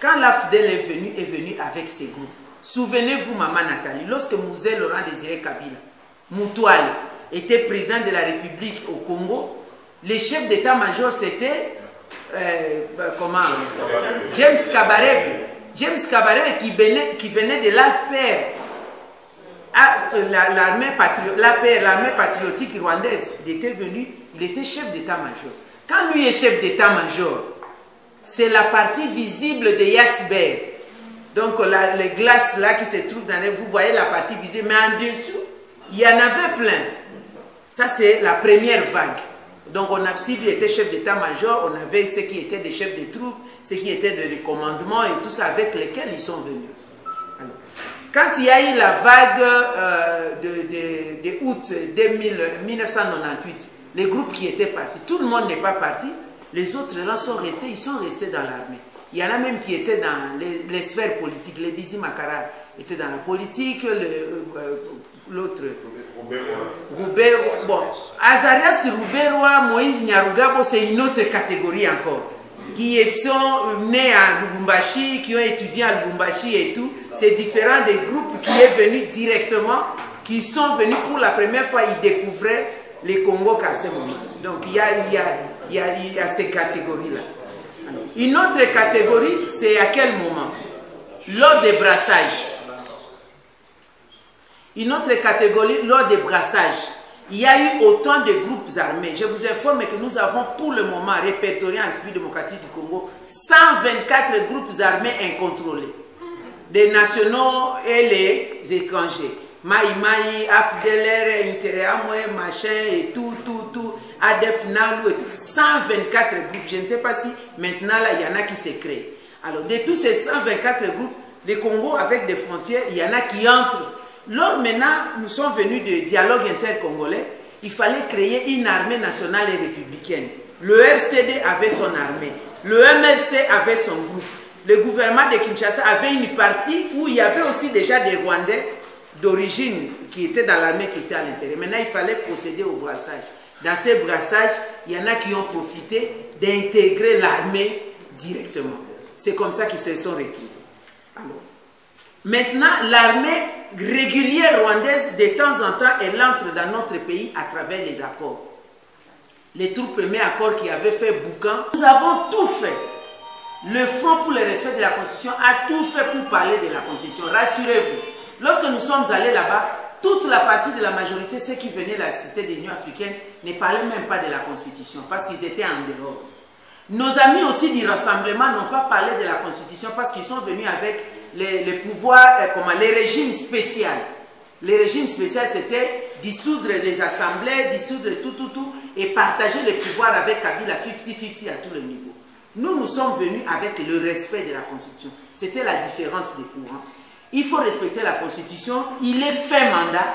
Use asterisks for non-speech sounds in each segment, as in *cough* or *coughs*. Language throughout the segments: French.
Quand l'AFDEL est venu, est venu avec ses groupes. Souvenez-vous, Maman Nathalie, lorsque Mouzé Laurent Désiré Kabila, Moutoual, était président de la République au Congo, les chefs d'état-major, c'était euh, comment? James Kabarebe. James Kabarebe qui venait, de l'AFPR, l'armée l'armée patriotique rwandaise, il était venu, il était chef d'état-major. Quand lui est chef d'état-major, c'est la partie visible de Yasber. Donc les glaces là qui se trouvent dans les... Vous voyez la partie visible, mais en dessous, il y en avait plein. Ça, c'est la première vague. Donc, on a, s'il était chef d'état-major, on avait ceux qui étaient des chefs de troupes, ceux qui étaient des commandements et tout ça avec lesquels ils sont venus. quand il y a eu la vague euh, de, de, août 1998, les groupes qui étaient partis, tout le monde n'est pas parti, les autres là sont restés, ils sont restés dans l'armée. Il y en a même qui étaient dans les, sphères politiques, les Bizi Makara étaient dans la politique, euh, euh, l'autre Roubaix, bon, Azarias Roubaix, Moïse Nyarugabo, c'est une autre catégorie encore. Qui sont nés à Lubumbashi, qui ont étudié à Lubumbashi et tout. C'est différent des groupes qui sont venus directement, qui sont venus pour la première fois, ils découvraient les Congo qu'à ce moment. Donc il y a, il y a, il y a, ces catégories-là. Une autre catégorie, c'est à quel moment? Lors des brassages. Une autre catégorie, lors des brassages, il y a eu autant de groupes armés. Je vous informe que nous avons pour le moment répertorié en République démocratique du Congo 124 groupes armés incontrôlés, des nationaux et les étrangers. Maï Maï, Afdeler, Intereamwe, machin et tout, tout, tout, ADEF, Nalou et tout, 124 groupes. Je ne sais pas si maintenant là, il y en a qui se créent. Alors, de tous ces 124 groupes, les Congo avec des frontières, il y en a qui entrent Lors maintenant, nous sommes venus de dialogue intercongolais, il fallait créer une armée nationale et républicaine. Le RCD avait son armée, le MLC avait son groupe. Le gouvernement de Kinshasa avait une partie où il y avait aussi déjà des Rwandais d'origine qui étaient dans l'armée qui étaient à l'intérieur. Maintenant, il fallait procéder au brassage. Dans ces brassages, il y en a qui ont profité d'intégrer l'armée directement. C'est comme ça qu'ils se sont retrouvés. Maintenant, l'armée régulière rwandaise, de temps en temps, elle entre dans notre pays à travers les accords. Les tout premiers accords qui avaient fait boucan. Nous avons tout fait. Le Front pour le respect de la Constitution a tout fait pour parler de la Constitution. Rassurez-vous. Lorsque nous sommes allés là-bas, toute la partie de la majorité, ceux qui venaient de la cité de l'Union africaine, ne parlaient même pas de la Constitution parce qu'ils étaient en dehors. Nos amis aussi du rassemblement n'ont pas parlé de la Constitution parce qu'ils sont venus avec les, pouvoirs, euh, comment, les régimes spéciaux. Les régimes spéciaux, c'était dissoudre les assemblées, dissoudre tout, tout, tout, et partager les pouvoirs avec Kabila 50-50 à tous les niveaux. Nous, nous sommes venus avec le respect de la Constitution. C'était la différence des courants. Il faut respecter la Constitution. Il est fait mandat.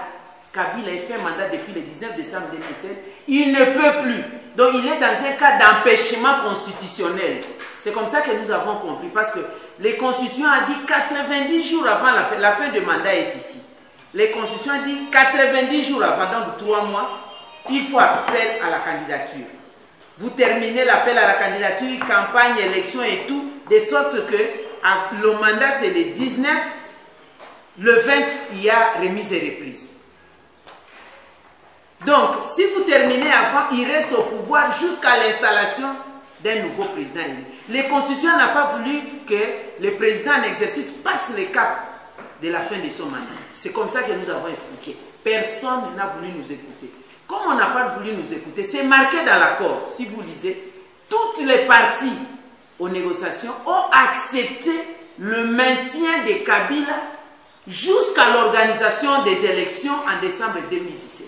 Kabila est fait mandat depuis le 19 décembre 2016. Il ne peut plus. Donc, il est dans un cas d'empêchement constitutionnel. C'est comme ça que nous avons compris. Parce que les constituants ont dit 90 jours avant la fin, la du mandat est ici. Les constituants ont dit 90 jours avant, donc 3 mois, il faut appel à la candidature. Vous terminez l'appel à la candidature, campagne, élection et tout, de sorte que le mandat c'est le 19, le 20, il y a remise et reprise. Donc, si vous terminez avant, il reste au pouvoir jusqu'à l'installation d'un nouveau président. Les constituants n'ont pas voulu que le président en exercice passe le cap de la fin de son mandat. C'est comme ça que nous avons expliqué. Personne n'a voulu nous écouter. Comme on n'a pas voulu nous écouter, c'est marqué dans l'accord, si vous lisez, toutes les parties aux négociations ont accepté le maintien de Kabila jusqu'à l'organisation des élections en décembre 2017.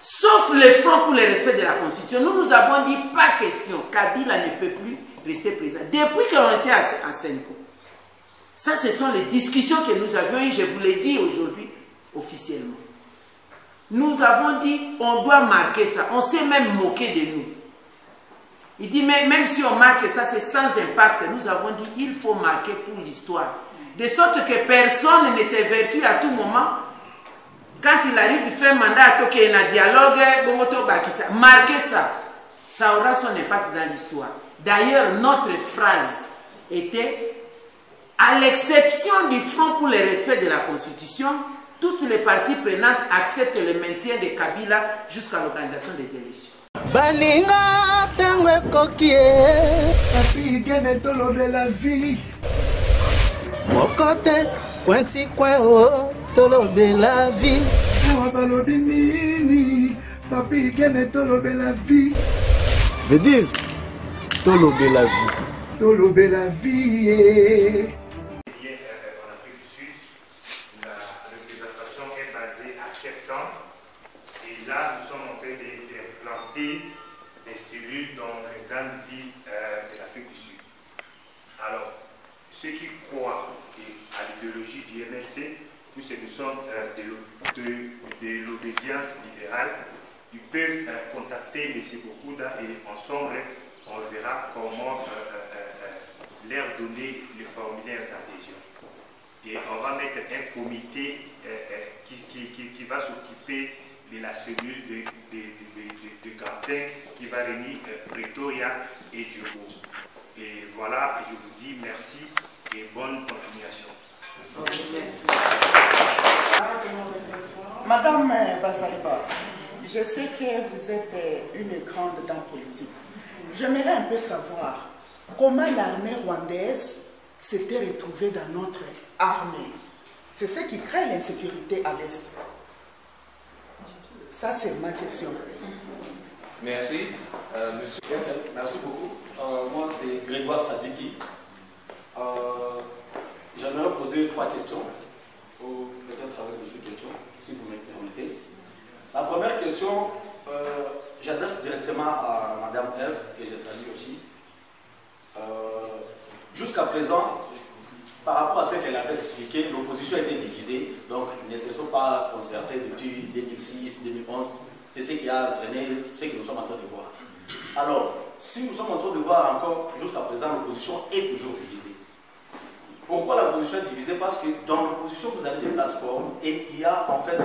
Sauf le Front pour le respect de la Constitution. Nous nous avons dit, pas question, Kabila ne peut plus rester présent. Depuis qu'on était à Senko, ça ce sont les discussions que nous avions eues, je vous l'ai dit aujourd'hui officiellement. Nous avons dit, on doit marquer ça. On s'est même moqué de nous. Il dit, même si on marque ça, c'est sans impact. Nous avons dit, il faut marquer pour l'histoire. De sorte que personne ne s'évertue à tout moment quand il arrive, il fait un mandat à toquer un dialogue, marquez ça. Ça aura son impact dans l'histoire. D'ailleurs, notre phrase était, à l'exception du Front pour le respect de la Constitution, toutes les parties prenantes acceptent le maintien de Kabila jusqu'à l'organisation des élections. baninga kwenti kwe o tolobela vi awa balobi nini? Papigene tolobela vi? Veut dire tolobela vi tolobela vi ye Bien, en Afrique du Sud, la représentation est basée à Cape Town. Et là, nous sommes en train de- des cellules dans les grandes villes euh, de l'Afrique du Sud. Alors, ceux qui et à l'idéologie du MLC, nous, nous sommes euh, de de- de l'obédience libérale, ils peuvent euh, contacter M. Bokouda et ensemble, on verra comment euh, leur donner le formulaire d'adhésion. Et on va mettre un comité qui, qui- qui- va s'occuper de la cellule de, de, de, qui va réunir Pretoria et Djogo. Et voilà, je vous dis merci et bonne continuation. Madame euh, Bazalba, je sais que vous êtes euh, une grande dame politique. J'aimerais un peu savoir comment l'armée rwandaise s'était retrouvée dans notre armée. C'est ce qui crée l'insécurité à l'Est. Ça, c'est ma question. Merci. Euh, monsieur. Merci beaucoup. Euh, moi, c'est Grégoire Sadiki. Euh, J'aimerais poser trois questions, ou peut-être avec deux questions, si vous me permettez. La première question, euh, j'adresse directement à Madame Eve, que je salue aussi. Jusqu'à présent, par rapport à ce qu'elle avait expliqué, l'opposition a été divisée, donc ne se sont pas concertés depuis 2006, 2011. C'est ce qui a entraîné ce que nous sommes en train de voir. Alors, si nous sommes en train de voir encore, jusqu'à présent, l'opposition est toujours divisée. Pourquoi l'opposition est divisée? Parce que dans l'opposition, vous avez des plateformes et il y a en fait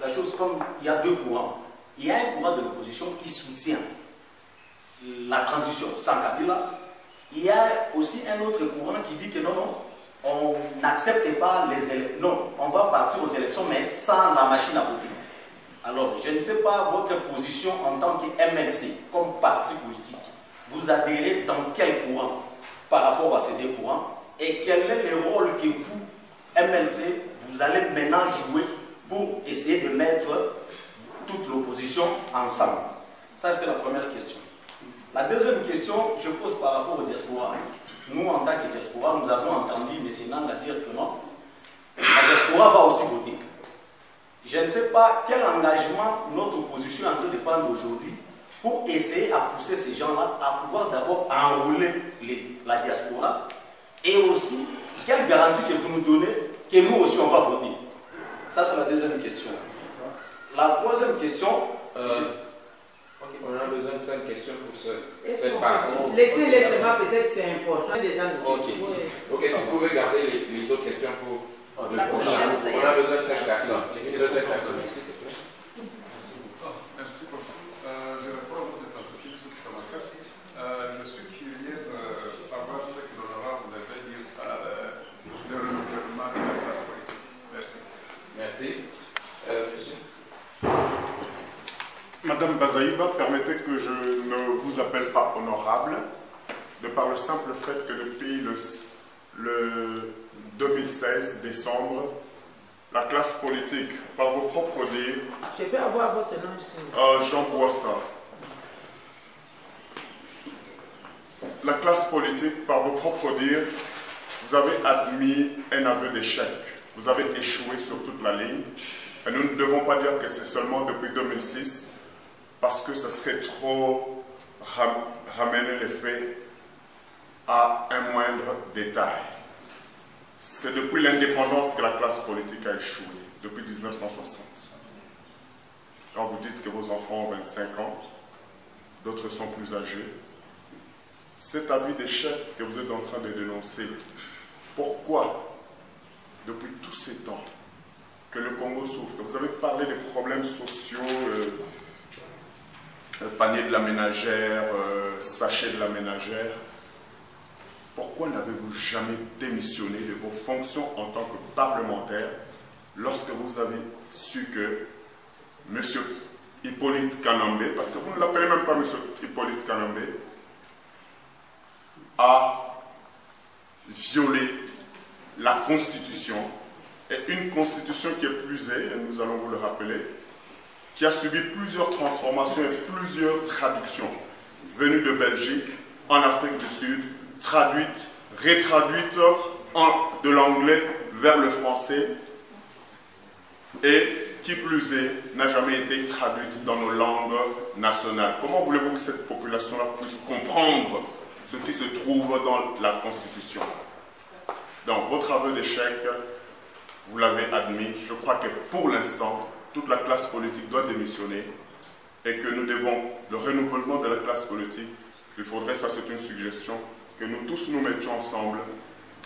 la chose comme il y a deux courants. Il y a un courant de l'opposition qui soutient la transition sans Kabila. Il y a aussi un autre courant qui dit que non, non, on n'accepte pas les élections. Non, on va partir aux élections, mais sans la machine à voter. Alors, je ne sais pas votre position en tant que MLC, comme parti politique. Vous adhérez dans quel courant par rapport à ces deux courants? Et quel est le rôle que vous, MLC, vous allez maintenant jouer pour essayer de mettre toute l'opposition ensemble? Ça, c'était la première question. La deuxième question, je pose par rapport au diaspora. Nous, en tant que diaspora, nous avons entendu M. Nanga dire que non, la diaspora va aussi voter. Je ne sais pas quel engagement notre opposition est en train de prendre aujourd'hui pour essayer à pousser ces gens-là à pouvoir d'abord enrôler les- la diaspora et aussi quelle garantie que vous nous donnez que nous aussi on va voter? Ça, c'est la deuxième question. La troisième question, Euh, je- On a besoin de cinq questions pour ce, cette partie. Laissez-les seulement, peut-être c'est important. Ok, si vous pouvez garder les, les autres questions pour On a besoin de cinq personnes. Merci beaucoup. Euh, je réponds au nom de Pacifique Souk Samakas. Euh, je suis curieuse de savoir ce que l'honorable devait dire par euh, le renouvellement de la classe politique. Merci. Merci. Euh, monsieur. Madame Bazaïba, permettez que je ne vous appelle pas honorable, de par le simple fait que depuis le, le 2016, décembre, la classe politique, par vos propres dires, Je peux avoir votre nom ici. euh, Jean Boissa, la classe politique, par vos propres dires, vous avez admis un aveu d'échec. Vous avez échoué sur toute la ligne. Et nous ne devons pas dire que c'est seulement depuis 2006, parce que ce serait trop ram- ramener les faits à un moindre détail. C'est depuis l'indépendance que la classe politique a échoué, depuis 1960. Quand vous dites que vos enfants ont 25 ans, d'autres sont plus âgés, cet avis d'échec que vous êtes en train de dénoncer, pourquoi, depuis tous ces temps, que le Congo souffre? Vous avez parlé des problèmes sociaux, euh, euh, panier de la ménagère, euh, sachet de la ménagère. Pourquoi n'avez-vous jamais démissionné de vos fonctions en tant que parlementaire lorsque vous avez su que M. Hippolyte Kanambe, parce que vous ne l'appelez même pas M. Hippolyte Kanambe, a violé la Constitution, et une Constitution qui est plus et nous allons vous le rappeler, qui a subi plusieurs transformations et plusieurs traductions venues de Belgique, en Afrique du Sud, traduites, rétraduites en, de l'anglais vers le français, et qui plus est, n'a jamais été traduite dans nos langues nationales. Comment voulez-vous que cette population-là puisse comprendre ce qui se trouve dans la Constitution? Donc, votre aveu d'échec, vous l'avez admis. Je crois que pour l'instant, toute la classe politique doit démissionner et que nous devons, le renouvellement de la classe politique, il faudrait, ça c'est une suggestion, que nous tous nous mettions ensemble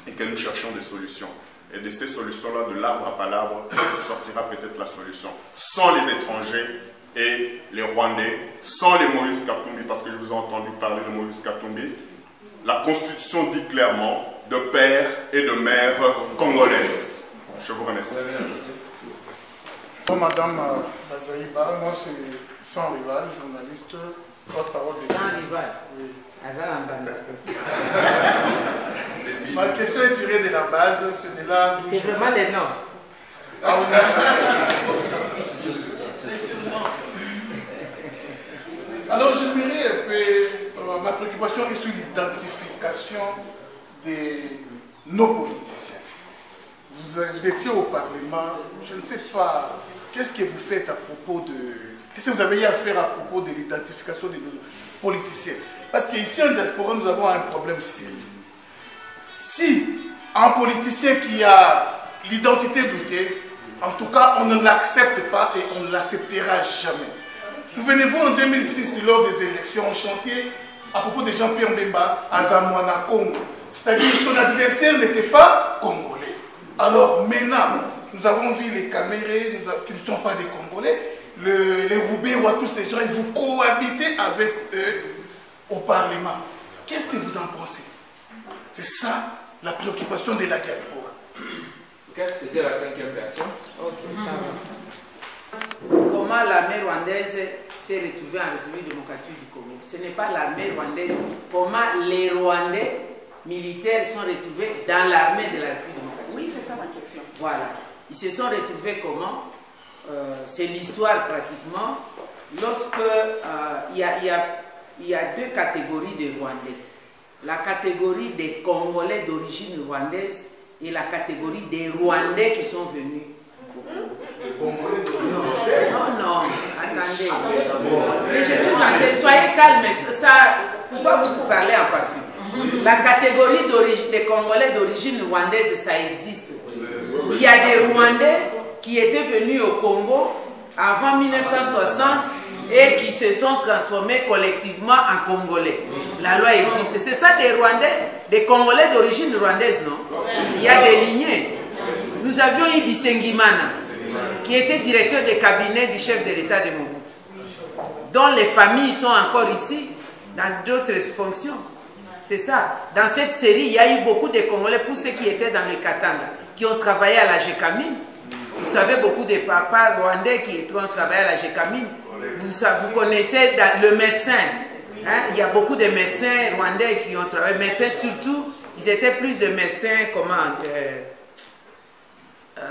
et que nous cherchions des solutions. Et de ces solutions-là, de l'arbre à palabre, *coughs* sortira peut-être la solution. Sans les étrangers et les Rwandais, sans les Moïse Katumbi, parce que je vous ai entendu parler de Moïse Katumbi, la Constitution dit clairement de père et de mère congolaise. Je vous remercie. Bon, Madame euh, Bazaïba, moi c'est sans rival, journaliste, porte-parole des... Sans rival Oui. C'est Ma question est tirée de la base, c'est de là je- vraiment les noms. Ah oui. Alors j'aimerais un peu, euh, ma préoccupation est sur l'identification de nos politiciens. Vous, vous étiez au Parlement, je ne sais pas, qu'est-ce que vous faites à propos de... Qu'est-ce que vous avez eu à faire à propos de l'identification de nos politiciens? Parce qu'ici en diaspora, nous avons un problème sérieux. Si un politicien qui a l'identité douteuse, en tout cas, on ne l'accepte pas et on ne l'acceptera jamais. Souvenez-vous, en 2006, lors des élections, on chantait à propos de Jean-Pierre Mbemba à Zamwana, Congo. C'est-à-dire que son adversaire n'était pas congolais. Alors maintenant, nous avons vu les Camérés qui ne sont pas des Congolais, le- les Roubaix, tous ces gens, ils vous cohabitez avec eux au Parlement. Qu'est-ce que vous en pensez? C'est ça la préoccupation de la diaspora. C'était la cinquième version? Comment l'armée rwandaise s'est retrouvée en République démocratique du Congo? Ce n'est pas l'armée rwandaise. Comment les Rwandais militaires sont retrouvés dans l'armée de la République démocratique? Oui, c'est ça ma question. Voilà. Ils se sont retrouvés comment? Euh, C'est l'histoire pratiquement. Lorsque euh, il y, a, il y a- il y a deux catégories de Rwandais. La catégorie des Congolais d'origine rwandaise et la catégorie des Rwandais qui sont venus. Non, non, attendez. Mais je suis en soyez calme, ça, pourquoi vous parlez en passion La catégorie des Congolais d'origine rwandaise, ça existe. Il y a des Rwandais qui étaient venus au Congo avant 1960 et qui se sont transformés collectivement en Congolais. La loi existe. C'est ça des Rwandais, des Congolais d'origine rwandaise, non? Il y a des lignées. Nous avions eu qui était directeur de cabinet du chef de l'État de Mobutu, dont les familles sont encore ici, dans d'autres fonctions. C'est ça. Dans cette série, il y a eu beaucoup de Congolais, pour ceux qui étaient dans le Katanga, qui ont travaillé à la GECAMINE. Vous savez, beaucoup de papas rwandais qui ont travaillé à la GECAMINE. Vous, vous connaissez le médecin. hein, Il y a beaucoup de médecins rwandais qui ont travaillé. Médecins surtout, ils étaient plus de médecins, comment euh, euh,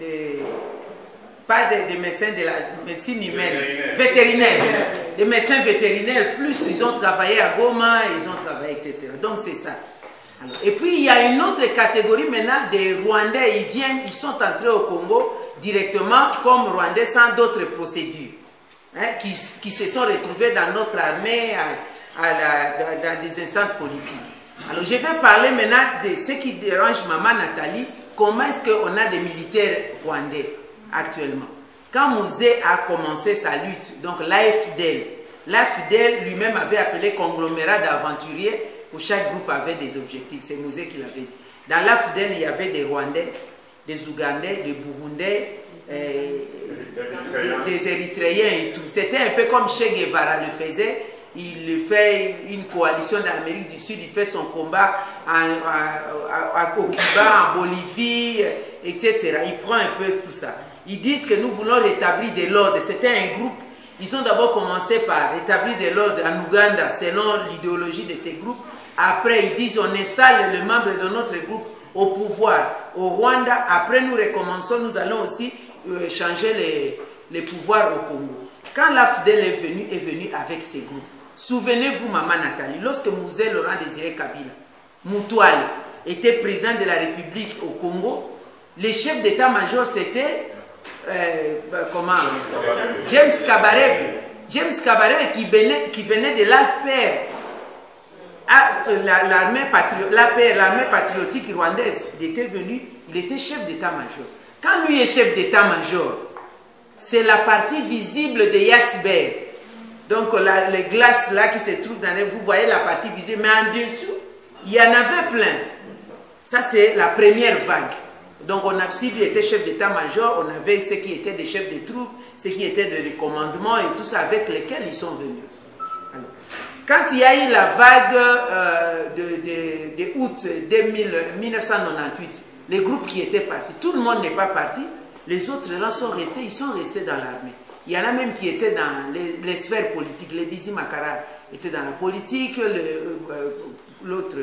les- pas des, des médecins de la médecine humaine, vétérinaires. Des médecins vétérinaires, plus ils ont travaillé à Goma, ils ont travaillé, etc. Donc c'est ça. Alors, et puis il y a une autre catégorie maintenant des Rwandais, ils viennent, ils sont entrés au Congo directement comme Rwandais sans d'autres procédures, hein, qui, se sont retrouvés dans notre armée, dans, des instances politiques. Alors je vais parler maintenant de ce qui dérange Maman Nathalie, comment est-ce qu'on a des militaires rwandais actuellement? Quand Mouzé a commencé sa lutte, donc l'AFDL, l'AFDL lui-même avait appelé conglomérat d'aventuriers où chaque groupe avait des objectifs. C'est Mouzé qui l'avait dit. Dans l'AFDL, il y avait des Rwandais, des Ougandais, des Burundais, euh, des Érythréens et tout. C'était un peu comme Che Guevara le faisait il fait une coalition d'Amérique du Sud, il fait son combat à, au Cuba, en Bolivie, etc. Il prend un peu tout ça. Ils disent que nous voulons rétablir de l'ordre. C'était un groupe. Ils ont d'abord commencé par rétablir de l'ordre en Ouganda, selon l'idéologie de ces groupes. Après, ils disent on installe le membre de notre groupe au pouvoir au Rwanda. Après, nous recommençons, nous allons aussi euh, changer les, pouvoirs au Congo. Quand l'AFDEL est venu, est venu avec ses groupes. Souvenez-vous, Maman Nathalie, lorsque Mouzé Laurent Désiré Kabila, Moutoual, était président de la République au Congo, les chefs d'état-major, c'était euh, comment? James Kabarebe. James qui venait, qui venait de l'AFPR, l'armée patrio, patriotique rwandaise, il était venu, il était chef d'état-major. Quand lui est chef d'état-major, c'est la partie visible de Yasber. Donc les glaces là qui se trouvent dans les... Vous voyez la partie visible, mais en dessous, il y en avait plein. Ça, c'est la première vague. Donc on a, si lui était chef d'état-major, on avait ceux qui étaient des chefs de troupes, ceux qui étaient des commandements et tout ça avec lesquels ils sont venus. Quand il y a eu la vague euh, de, de, de, août 2000, 1998, les groupes qui étaient partis, tout le monde n'est pas parti, les autres là sont restés, ils sont restés dans l'armée. Il y en a même qui étaient dans les, les sphères politiques. Les Bizi Makara étaient dans la politique, l'autre.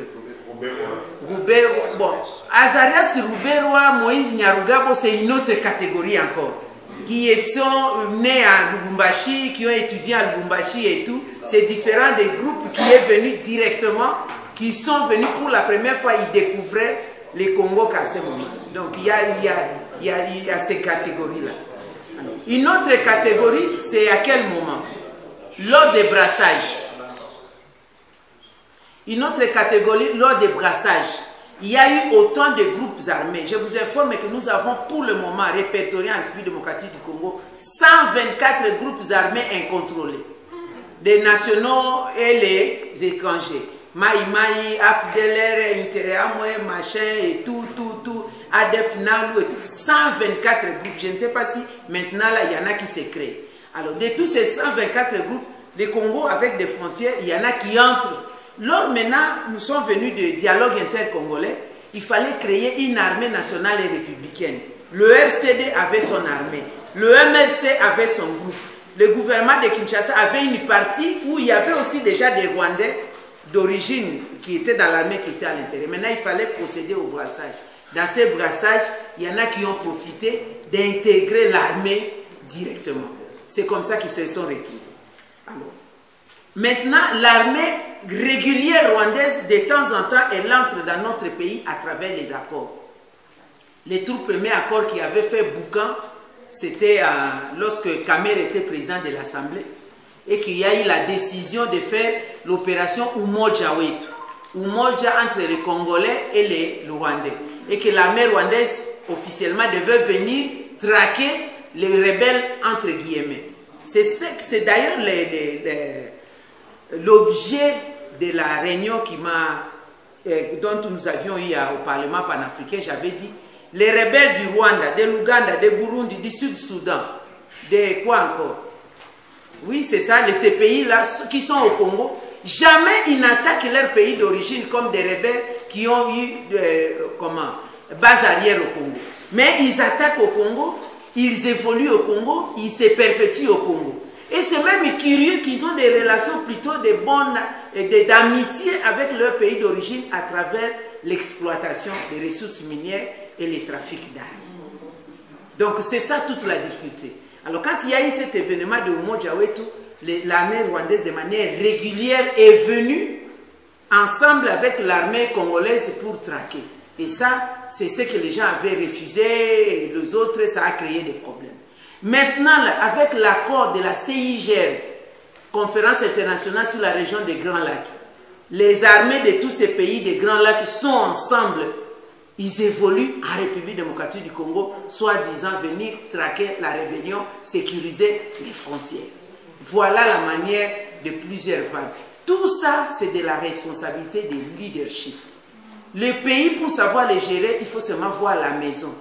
Roubert, bon, Azarias Rouberwa, Moïse Nyarugabo, c'est une autre catégorie encore. Qui sont nés à Lubumbashi, qui ont étudié à Lubumbashi et tout. C'est différent des groupes qui est venu directement, qui sont venus pour la première fois, ils découvraient les Congo qu'à ce moment. Donc il y a, il y a, il y a, il y a ces catégories-là. Une autre catégorie, c'est à quel moment? Lors des brassages. Une autre catégorie, lors des brassages, il y a eu autant de groupes armés. Je vous informe que nous avons pour le moment répertorié en République démocratique du Congo 124 groupes armés incontrôlés, des nationaux et les étrangers. Maï Maï, Afdeler, Intereamwe, machin et tout, tout, tout, ADEF, Nalou et tout, 124 groupes. Je ne sais pas si maintenant là, il y en a qui se créent. Alors, de tous ces 124 groupes, les Congo avec des frontières, il y en a qui entrent. Lors maintenant, nous sommes venus de dialogue intercongolais, il fallait créer une armée nationale et républicaine. Le RCD avait son armée, le MLC avait son groupe. Le gouvernement de Kinshasa avait une partie où il y avait aussi déjà des Rwandais d'origine qui étaient dans l'armée qui étaient à l'intérieur. Maintenant, il fallait procéder au brassage. Dans ces brassages, il y en a qui ont profité d'intégrer l'armée directement. C'est comme ça qu'ils se sont retrouvés. Maintenant, l'armée régulière rwandaise, de temps en temps, elle entre dans notre pays à travers les accords. Les tout premiers accords qui avaient fait boucan, c'était euh, lorsque Kamer était président de l'Assemblée et qu'il y a eu la décision de faire l'opération Umoja Wetu. Umoja entre les Congolais et les Rwandais. Et que l'armée rwandaise officiellement devait venir traquer les rebelles entre guillemets. C'est d'ailleurs l'objet de la réunion qui eh, dont nous avions eu au Parlement panafricain. J'avais dit les rebelles du Rwanda, de l'Ouganda, de Burundi, du Sud-Soudan, de quoi encore? Oui, c'est ça, ces pays-là qui sont au Congo, jamais ils n'attaquent leur pays d'origine comme des rebelles qui ont eu euh, comment, base arrière au Congo. Mais ils attaquent au Congo, ils évoluent au Congo, ils se perpétuent au Congo. Et c'est même curieux qu'ils ont des relations plutôt de bonnes, d'amitié avec leur pays d'origine à travers l'exploitation des ressources minières et les trafics d'armes. Donc c'est ça toute la difficulté. Alors quand il y a eu cet événement de Wetu, l'armée rwandaise de manière régulière est venue ensemble avec l'armée congolaise pour traquer. Et ça, c'est ce que les gens avaient refusé, les autres, ça a créé des problèmes. Maintenant, avec l'accord de la CIGR, Conférence internationale sur la région des Grands Lacs, les armées de tous ces pays des Grands Lacs sont ensemble ils évoluent en République démocratique du Congo, soi-disant venir traquer la rébellion, sécuriser les frontières. Voilà la manière de plusieurs vagues. Tout ça, c'est de la responsabilité des leadership. Le pays, pour savoir les gérer, il faut seulement voir la maison.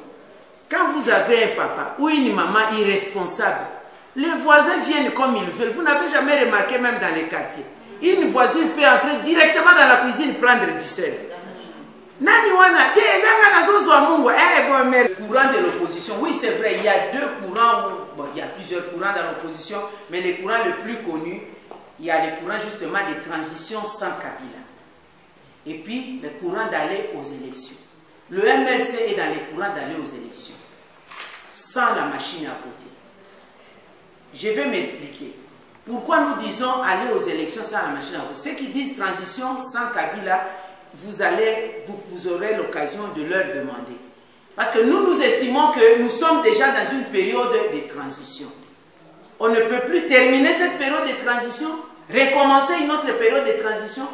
Quand vous avez un papa ou une maman irresponsable, les voisins viennent comme ils veulent. Vous n'avez jamais remarqué, même dans les quartiers. une voisine peut entrer directement dans la cuisine prendre du sel. Nani wana? Te ezanga nazozwa mungu. Eh bon mais courant de l'opposition. Oui c'est vrai il y a deux courants. Bon il y a plusieurs courants dans l'opposition mais le courant le plus connu il y a le courant justement de transition sans Kabila. Et puis le courant d'aller aux élections. Le MLC est dans le courant d'aller aux élections sans la machine à voter. Je vais m'expliquer. Pourquoi nous disons aller aux élections sans la machine à voter? Ceux qui disent transition sans Kabila vous, allez, vous, aurez l'occasion de leur demander. Parce que nous, nous estimons que nous sommes déjà dans une période de transition. On ne peut plus terminer cette période de transition, recommencer une autre période de transition,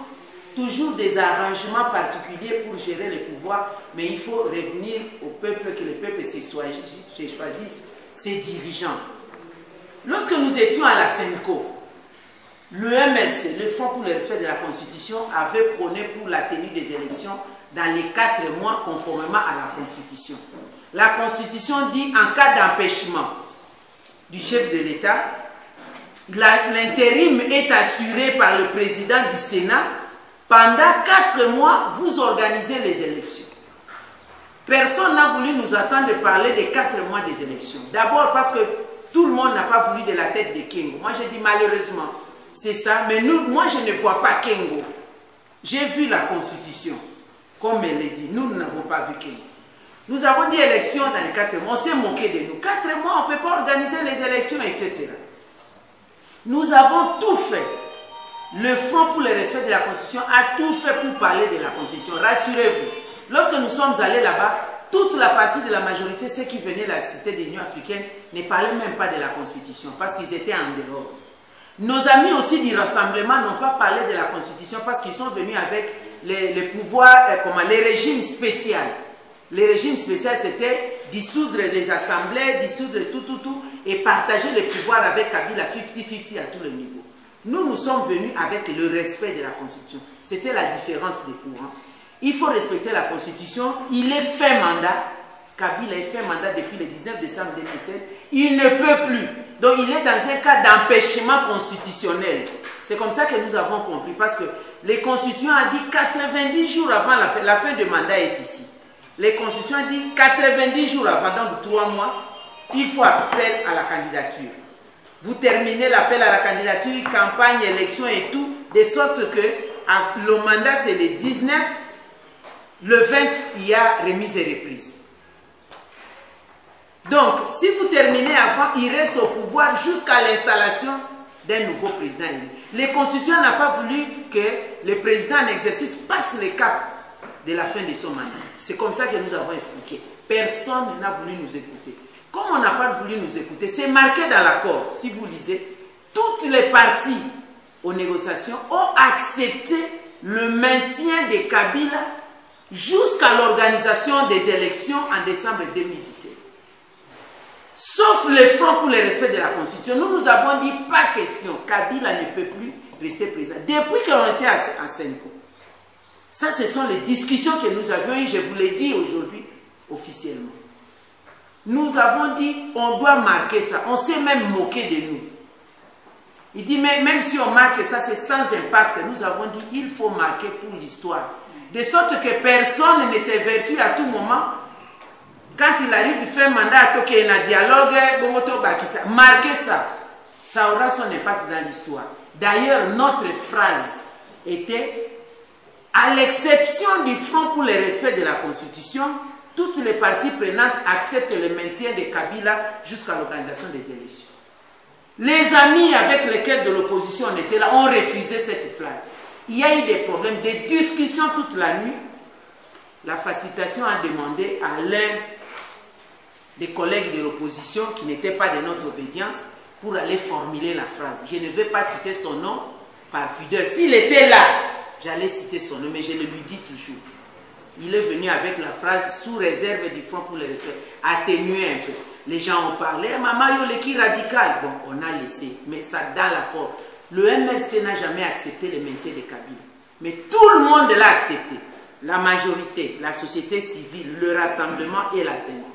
toujours des arrangements particuliers pour gérer le pouvoir, mais il faut revenir au peuple, que le peuple se choisisse, se choisisse ses dirigeants. Lorsque nous étions à la SENCO, le MLC, le Fonds pour le respect de la Constitution, avait prôné pour la tenue des élections dans les quatre mois conformément à la Constitution. La Constitution dit en cas d'empêchement du chef de l'État, l'intérim est assuré par le président du Sénat. Pendant quatre mois, vous organisez les élections. Personne n'a voulu nous attendre de parler des quatre mois des élections. D'abord parce que tout le monde n'a pas voulu de la tête de Kingo. Moi, je dis malheureusement, c'est ça. Mais moi, je ne vois pas Kengo. J'ai vu la Constitution, comme elle est dit. Nous, n'avons pas vu Kengo. Nous avons dit élection dans les quatre mois. On s'est moqué de nous. Quatre mois, on ne peut pas organiser les élections, etc. Nous avons tout fait. Le Front pour le respect de la Constitution a tout fait pour parler de la Constitution. Rassurez-vous. Lorsque nous sommes allés là-bas, toute la partie de la majorité, ceux qui venaient de la cité de l'Union africaine, ne parlaient même pas de la Constitution parce qu'ils étaient en dehors. Nos amis aussi du rassemblement n'ont pas parlé de la Constitution parce qu'ils sont venus avec les, pouvoirs, euh, comment, les régimes spéciaux. Les régimes spéciaux, c'était dissoudre les assemblées, dissoudre tout, tout, tout, et partager les pouvoirs avec Kabila 50-50 à tous les niveaux. Nous, nous sommes venus avec le respect de la Constitution. C'était la différence des courants. Il faut respecter la Constitution. Il est fait mandat. Kabila est fait mandat depuis le 19 décembre 2016. Il ne peut plus donc il est dans un cas d'empêchement constitutionnel. C'est comme ça que nous avons compris, parce que les constituants ont dit 90 jours avant la fin, la fin du mandat est ici. Les constituants ont dit 90 jours avant, donc trois mois, il faut appel à la candidature. Vous terminez l'appel à la candidature, campagne, élection et tout, de sorte que le mandat c'est le 19, le 20, il y a remise et reprise. Donc, si vous terminez avant, il reste au pouvoir jusqu'à l'installation d'un nouveau président. Les constituants n'ont pas voulu que le président en exercice passe le cap de la fin de son mandat. C'est comme ça que nous avons expliqué. Personne n'a voulu nous écouter. Comme on n'a pas voulu nous écouter, c'est marqué dans l'accord, si vous lisez, toutes les parties aux négociations ont accepté le maintien des Kabila jusqu'à l'organisation des élections en décembre 2017 sauf le Front pour le respect de la Constitution. Nous nous avons dit, pas question, Kabila ne peut plus rester président. Depuis qu'on était à Senko, ça, ce sont les discussions que nous avions eues, je vous l'ai dit aujourd'hui officiellement. Nous avons dit, on doit marquer ça. On s'est même moqué de nous. Il dit, même si on marque ça, c'est sans impact. Nous avons dit, il faut marquer pour l'histoire. De sorte que personne ne s'évertue à tout moment quand il arrive, il fait un mandat, il y a un dialogue, marquez ça. Ça aura son impact dans l'histoire. D'ailleurs, notre phrase était à l'exception du Front pour le respect de la Constitution, toutes les parties prenantes acceptent le maintien de Kabila jusqu'à l'organisation des élections. Les amis avec lesquels de l'opposition on était là ont refusé cette phrase. Il y a eu des problèmes, des discussions toute la nuit. La facilitation a demandé à l'un des collègues de l'opposition qui n'étaient pas de notre obédience pour aller formuler la phrase. Je ne vais pas citer son nom par pudeur. S'il était là, j'allais citer son nom, mais je le lui dis toujours. Il est venu avec la phrase sous réserve du front pour le respect, atténuer un peu. Les gens ont parlé, maman, le qui radical. Bon, on a laissé, mais ça dans l'accord. Le MLC n'a jamais accepté le maintien des cabines. Mais tout le monde l'a accepté. La majorité, la société civile, le rassemblement et la CNCO.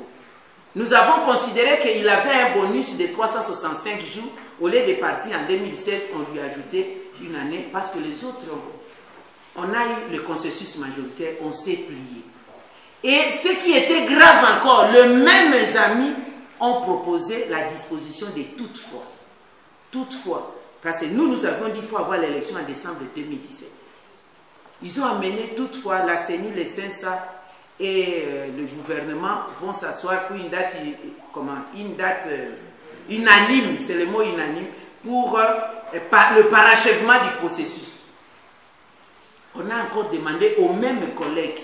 Nous avons considéré qu'il avait un bonus de 365 jours. Au lieu de partir en 2016, on lui a ajouté une année parce que les autres, on a eu le consensus majoritaire, on s'est plié. Et ce qui était grave encore, les mêmes amis ont proposé la disposition de toutefois. Toutefois. Parce que nous, nous avons dit qu'il faut avoir l'élection en décembre 2017. Ils ont amené toutefois la CENI, les CENSA et euh, le gouvernement vont s'asseoir pour une date, comment, une date euh, unanime, c'est le mot unanime, pour euh, le parachèvement du processus. On a encore demandé au même collègue,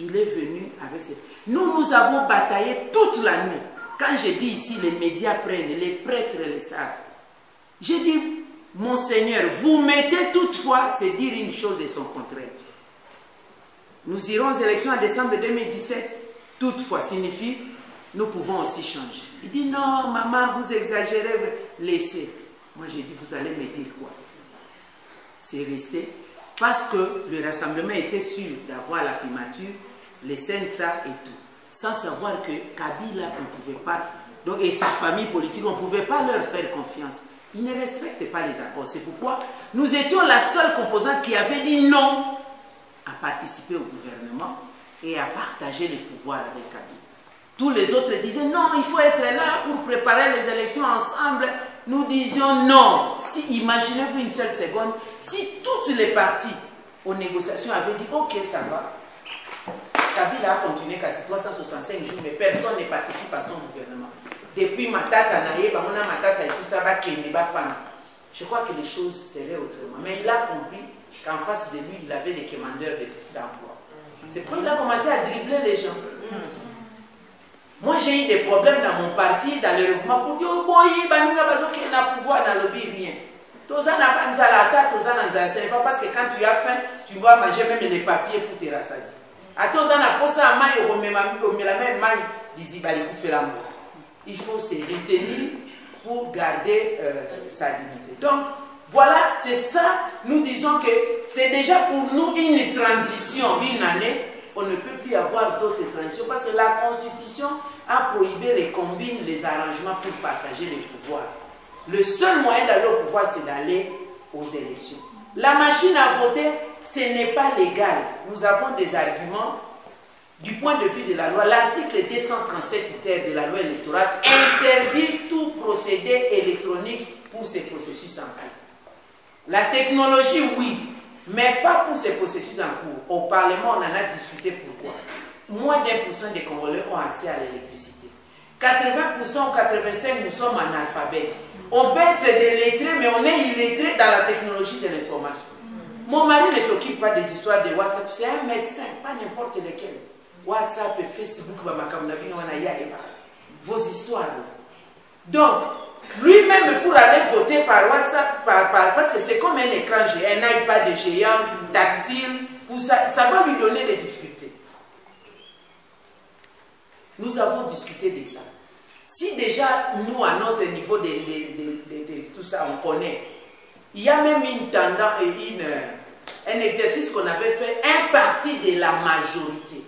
il est venu avec ses... Nous, nous avons bataillé toute la nuit. Quand je dis ici, les médias prennent, les prêtres les savent. J'ai dit, Monseigneur, vous mettez toutefois, c'est dire une chose et son contraire. Nous irons aux élections en décembre 2017. Toutefois, signifie, nous pouvons aussi changer. Il dit, non, maman, vous exagérez, laissez. Moi, j'ai dit, vous allez me dire quoi? C'est resté parce que le rassemblement était sûr d'avoir la primature, les Sensa et tout, sans savoir que Kabila, on ne pouvait pas, donc, et sa famille politique, on ne pouvait pas leur faire confiance. Ils ne respectent pas les accords. C'est pourquoi nous étions la seule composante qui avait dit non à participer au gouvernement et à partager les pouvoirs avec Kabila. Tous les autres disaient non, il faut être là pour préparer les élections ensemble. Nous disions non. Si, imaginez-vous une seule seconde, si toutes les parties aux négociations avaient dit ok, ça va, Kabila a continué quasi 365 jours, mais personne ne participe à son gouvernement. Depuis Matata Naye, Bamona Matata et tout ça, je crois que les choses seraient autrement. Mais il a compris qu'en face de lui, il avait des commandeurs d'emploi. C'est pourquoi il a commencé à dribbler les gens. Moi, j'ai eu des problèmes dans mon parti, dans le mouvement, pour dire, oh boy, Baninga Bazoki n'a pouvoir dans le rien. Tozana Banzala, Tozana Nzala, ce n'est pas parce que quand tu as faim, tu vas manger même les papiers pour te rassasier. À Tozana, pour ça, maille, on met la même maille, d'ici, fait la mort. Il faut se retenir pour garder euh, sa dignité. Donc, voilà, c'est ça, nous disons que c'est déjà pour nous une transition, une année on ne peut plus avoir d'autres transitions parce que la Constitution a prohibé les combines, les arrangements pour partager les pouvoirs. Le seul moyen d'aller au pouvoir, c'est d'aller aux élections. La machine à voter, ce n'est pas légal. Nous avons des arguments du point de vue de la loi. L'article 237 terre de la loi électorale interdit tout procédé électronique pour ces processus en. La technologie, oui, mais pas pour ces processus en cours. Au Parlement, on en a discuté pourquoi. Moins d'un pour cent des Congolais ont accès à l'électricité. 80% ou 85% nous sommes analphabètes. On peut être des lettrés, mais on est illettrés dans la technologie de l'information. Mon mari ne s'occupe pas des histoires de WhatsApp, c'est un médecin, pas n'importe lequel. WhatsApp et Facebook, vos histoires. Donc, lui-même pour aller voter par WhatsApp, parce que c'est comme un écran un iPad géant, tactile, pour ça, ça va lui donner des difficultés. Nous avons discuté de ça. Si déjà, nous, à notre niveau de, tout ça, on connaît, il y a même une tendance, une, un exercice qu'on avait fait, un parti de la majorité.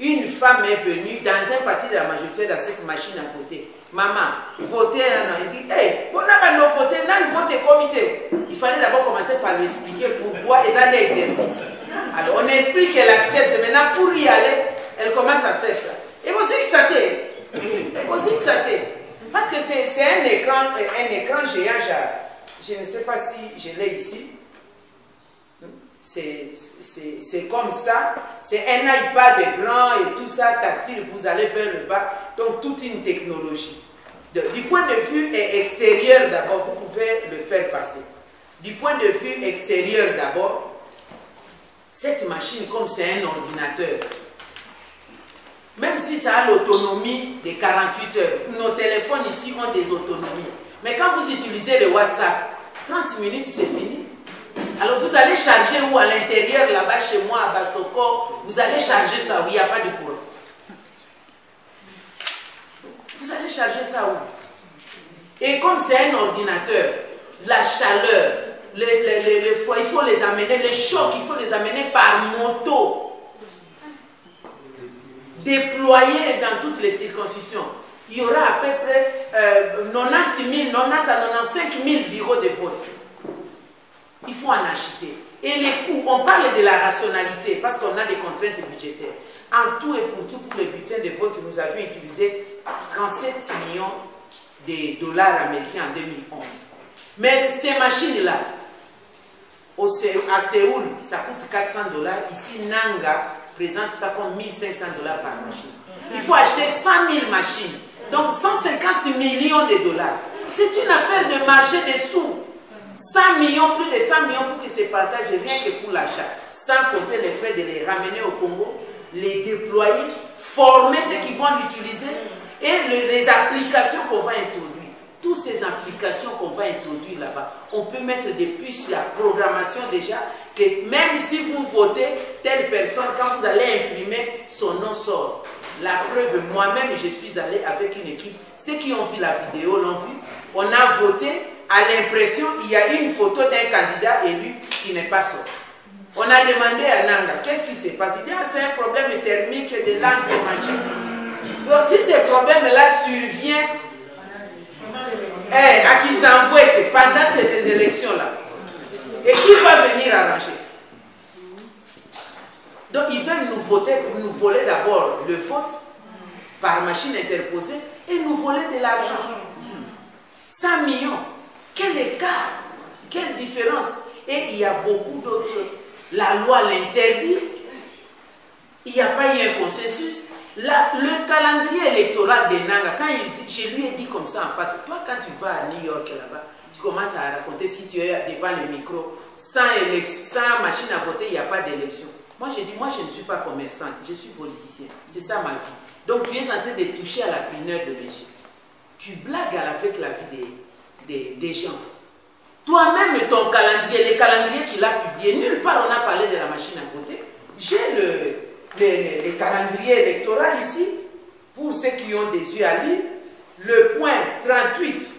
Une femme est venue dans un parti de la majorité dans cette machine à voter. Maman, votez, non, il dit, hey, on n'a pas voté, non, il vote comité. Il fallait d'abord commencer par lui expliquer pourquoi ils ont l'exercice. Alors, on explique qu'elle accepte. Maintenant, pour y aller, elle commence à faire ça. Et vous dites ça Et vous dites ça Parce que c'est un écran, un écran géant, je ne sais pas si je l'ai ici. C'est comme ça. C'est un iPad grand et tout ça, tactile, vous allez vers le bas. Donc, toute une technologie. du point de vue extérieur d'abord, vous pouvez le faire passer. Du point de vue extérieur d'abord, cette machine, comme c'est un ordinateur, même si ça a l'autonomie de 48 heures, nos téléphones ici ont des autonomies. Mais quand vous utilisez le WhatsApp, 30 minutes, c'est fini. Alors vous allez charger où? À l'intérieur, là-bas chez moi, à Basoko, vous allez charger ça où? Il n'y a pas de courant. Vous allez charger ça où? Et comme c'est un ordinateur, la chaleur, les, foies, il faut les amener, les chocs, il faut les amener par moto. Déployés dans toutes les circonscriptions. Il y aura à peu près 90 000, 90 à 95 000 bureaux de vote. Il faut en acheter. Et les coûts, on parle de la rationalité parce qu'on a des contraintes budgétaires. En tout et pour tout, pour le bulletin de vote, nous avions utilisé 37 millions de dollars américains en 2011. Mais ces machines-là, à Séoul, ça coûte 400 dollars. Ici, Nanga présente ça comme 1500 dollars par machine. Il faut acheter 100 000 machines. Donc 150 millions de dollars. C'est une affaire de marché des sous. 100 millions, plus de 100 millions pour qu'ils se partagent rien que pour l'achat. Sans compter les frais de les ramener au Congo, les déployer, former ceux qui vont l'utiliser et les applications qu'on va introduire. Toutes ces applications qu'on va introduire là-bas, on peut mettre des puces, la programmation déjà, que même si vous votez telle personne, quand vous allez imprimer, son nom sort. La preuve, moi-même, je suis allé avec une équipe. Ceux qui ont vu la vidéo l'ont vu. On a voté. À l'impression, il y a une photo d'un candidat élu qui n'est pas sorti. On a demandé à Nanga, qu'est-ce qui s'est passé Il dit, ah, c'est un problème thermique de langue machin. Donc, si ce problème-là survient, eh, à qui s'envoie pendant ces élections-là, et qui va venir arranger? Donc ils veulent nous, voter, nous voler d'abord le vote par machine interposée et nous voler de l'argent. 100 millions. Quel écart, quelle différence. Et il y a beaucoup d'autres. La loi l'interdit. Il n'y a pas eu un consensus. le calendrier électoral de Nanga, quand il dit, je lui ai dit comme ça en face, toi quand tu vas à New York là-bas, tu commences à raconter si tu es devant le micro, sans, machine à voter, il n'y a pas d'élection. Moi, j'ai dit, moi, je ne suis pas commerçante, je suis politicien. C'est ça ma vie. Donc, tu es en train de toucher à la pineur de monsieur. Tu blagues avec la vie des, des, gens. Toi-même, ton calendrier, les calendriers qu'il a publiés, nulle part on a parlé de la machine à voter. J'ai le, le, le, calendrier électoral ici, pour ceux qui ont des yeux à lire. Le point 38.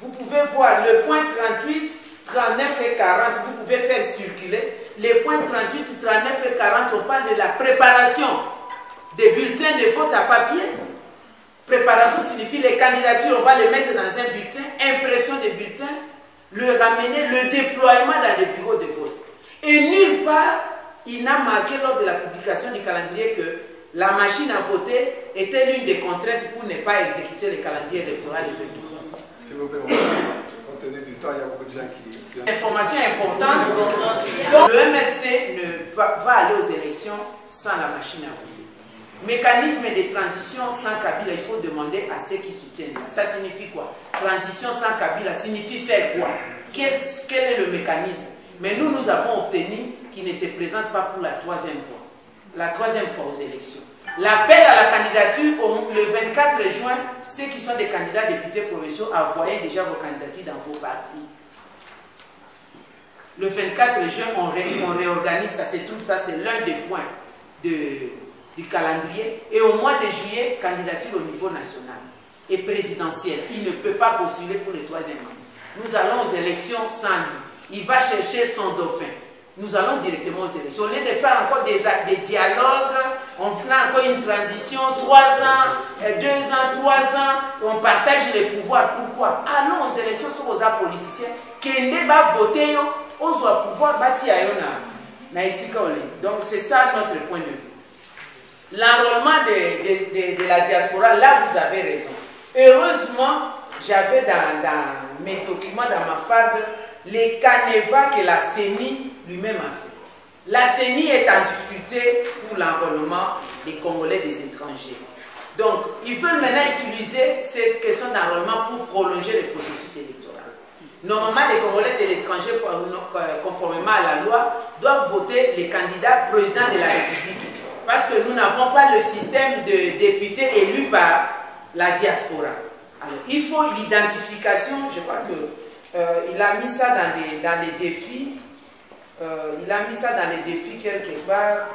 Vous pouvez voir le point 38 39 et 40, vous pouvez faire circuler. Les points 38, 39 et 40, on parle de la préparation des bulletins de vote à papier. Préparation signifie les candidatures, on va les mettre dans un bulletin, impression des bulletins, le ramener, le déploiement dans les bureaux de vote. Et nulle part, il n'a marqué lors de la publication du calendrier que la machine à voter était l'une des contraintes pour ne pas exécuter le calendrier électoral. S'il vous plaît, compte tenu du temps, il y a beaucoup de gens qui Information importante. Donc, le MLC ne va, aller aux élections sans la machine à voter. Mécanisme de transition sans Kabila, il faut demander à ceux qui soutiennent. Ça signifie quoi? Transition sans Kabila signifie faire quoi? Quel, est le mécanisme? Mais nous, nous avons obtenu qu'il ne se présente pas pour la troisième fois. La troisième fois aux élections. L'appel à la candidature le 24 juin, ceux qui sont des candidats députés provinciaux, envoyez déjà vos candidatures dans vos partis. Le 24 juin, on, réorganise ça, c'est tout ça, c'est l'un des points du calendrier. Et au mois de juillet, candidature au niveau national et présidentiel. Il ne peut pas postuler pour le troisième mandat. Nous allons aux élections sans lui. Il va chercher son dauphin. Nous allons directement aux élections. Au lieu de faire encore des, dialogues, on fait encore une transition, trois ans, euh, deux ans, trois ans, on partage les pouvoirs. Pourquoi? Allons aux élections sur aux politiciens. Qui va voter ozwa pouvoir bâti ya yo na, na esika donc c'est ça notre point de vue l'enrôlement de, la diaspora là vous avez raison heureusement j'avais dans, dans mes documents dans ma farde les canevas que la CENI lui-même a fait la CENI est en difficulté pour l'enrôlement des Congolais des étrangers. Donc, ils veulent maintenant utiliser cette question d'enrôlement pour prolonger le processus électoral. Normalement, les Congolais de l'étranger, conformément à la loi, doivent voter les candidats présidents de la République. Parce que nous n'avons pas le système de députés élus par la diaspora. Alors, il faut l'identification, je crois qu'il euh, a mis ça dans les, dans les défis, euh, il a mis ça dans les défis quelque part,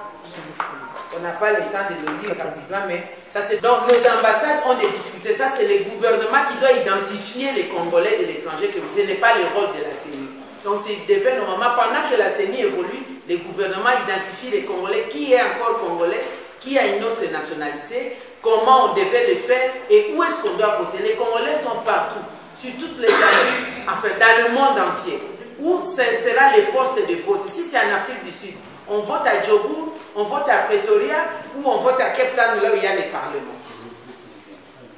on n'a pas le temps de le lire rapidement, mais ça c'est. Donc nos ambassades ont des difficultés. Ça c'est le gouvernement qui doit identifier les Congolais de l'étranger, que ce n'est pas le rôle de la CENI. Donc c'est devait normalement, pendant que la CENI évolue, le gouvernement identifie les Congolais, qui est encore Congolais, qui a une autre nationalité, comment on devait le faire? Et où est-ce qu'on doit voter? Les Congolais sont partout. sur toutes les années, enfin dans le monde entier, où sera les postes de vote? Si c'est en Afrique du Sud, on vote à Djobourg, on vote à Pretoria ou on vote à Cape Town, là où il y a les parlements.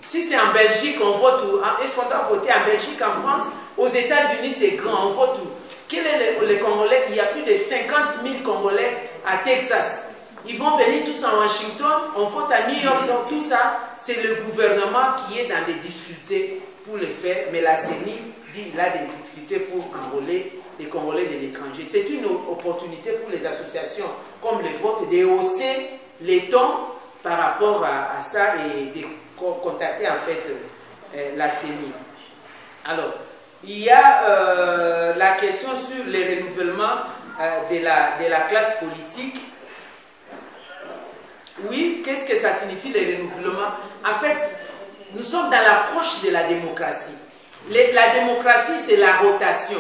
Si c'est en Belgique, on vote où? Est-ce qu'on doit voter en Belgique, en France? Aux États-Unis, c'est grand, on vote où? Quel est le, Congolais? Il y a plus de 50 000 Congolais à Texas. Ils vont venir tous en Washington, on vote à New York, donc tout ça, c'est le gouvernement qui est dans des difficultés pour le faire, mais la CENI dit qu'il a des difficultés pour enrôler les Congolais de l'étranger. C'est une opportunité pour les associations comme le vote de hausser les tons par rapport à, ça et de contacter en fait euh, la CENI. Alors, il y a euh, la question sur les renouvellements euh, de, la, de la classe politique. Oui, qu'est-ce que ça signifie les renouvellements En fait, nous sommes dans l'approche de la démocratie. la démocratie, c'est la rotation,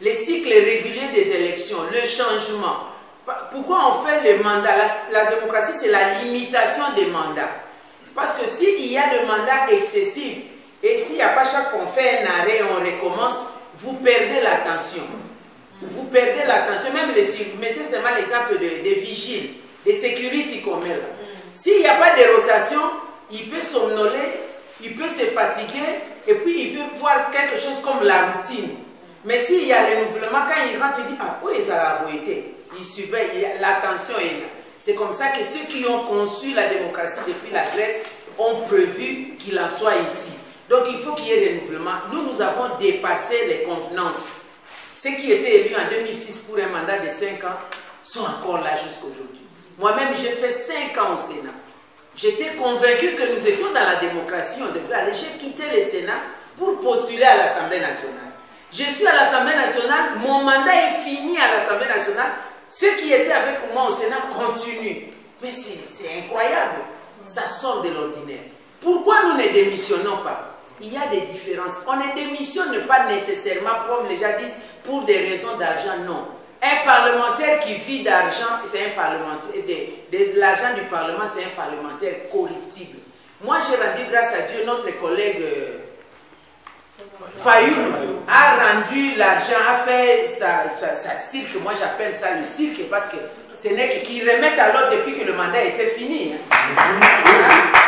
les cycles réguliers des élections, le changement. Pourquoi on fait les mandats? La, la démocratie, c'est la limitation des mandats. Parce que s'il y a le mandat excessif, et s'il n'y a pas chaque fois on fait un arrêt, on recommence, vous perdez l'attention. Vous perdez l'attention. Même les, mettez seulement l'exemple des vigiles, des security qu'on met là. S'il n'y a pas de rotation, il peut somnoler, il peut se fatiguer, et puis il veut voir quelque chose comme la routine. Mais s'il y a renouvellement, quand il rentre, il dit Ah, où est la beauté Il surveille, l'attention est là. C'est comme ça que ceux qui ont conçu la démocratie depuis la Grèce ont prévu qu'il en soit ici. Donc il faut qu'il y ait renouvellement. Nous, nous avons dépassé les convenances. Ceux qui étaient élus en 2006 pour un mandat de 5 ans sont encore là jusqu'aujourd'hui. Moi-même, j'ai fait 5 ans au Sénat. J'étais convaincu que nous étions dans la démocratie, on devait aller. J'ai quitté le Sénat pour postuler à l'Assemblée nationale. Je suis à l'Assemblée nationale, mon mandat est fini à l'Assemblée nationale. Ceux qui étaient avec moi au Sénat continuent. Mais c'est incroyable. Ça sort de l'ordinaire. Pourquoi nous ne démissionnons pas? Il y a des différences. On ne démissionne pas nécessairement, comme les gens disent, pour des raisons d'argent. Non. Un parlementaire qui vit d'argent, c'est un parlementaire. L'argent du Parlement, c'est un parlementaire corruptible. Moi, j'ai rendu grâce à Dieu notre collègue euh, Fayoul a rendu l'argent, a fait sa, cirque, moi j'appelle ça le cirque parce que ce n'est qu'il remette à l'autre depuis que le mandat était fini. Hein?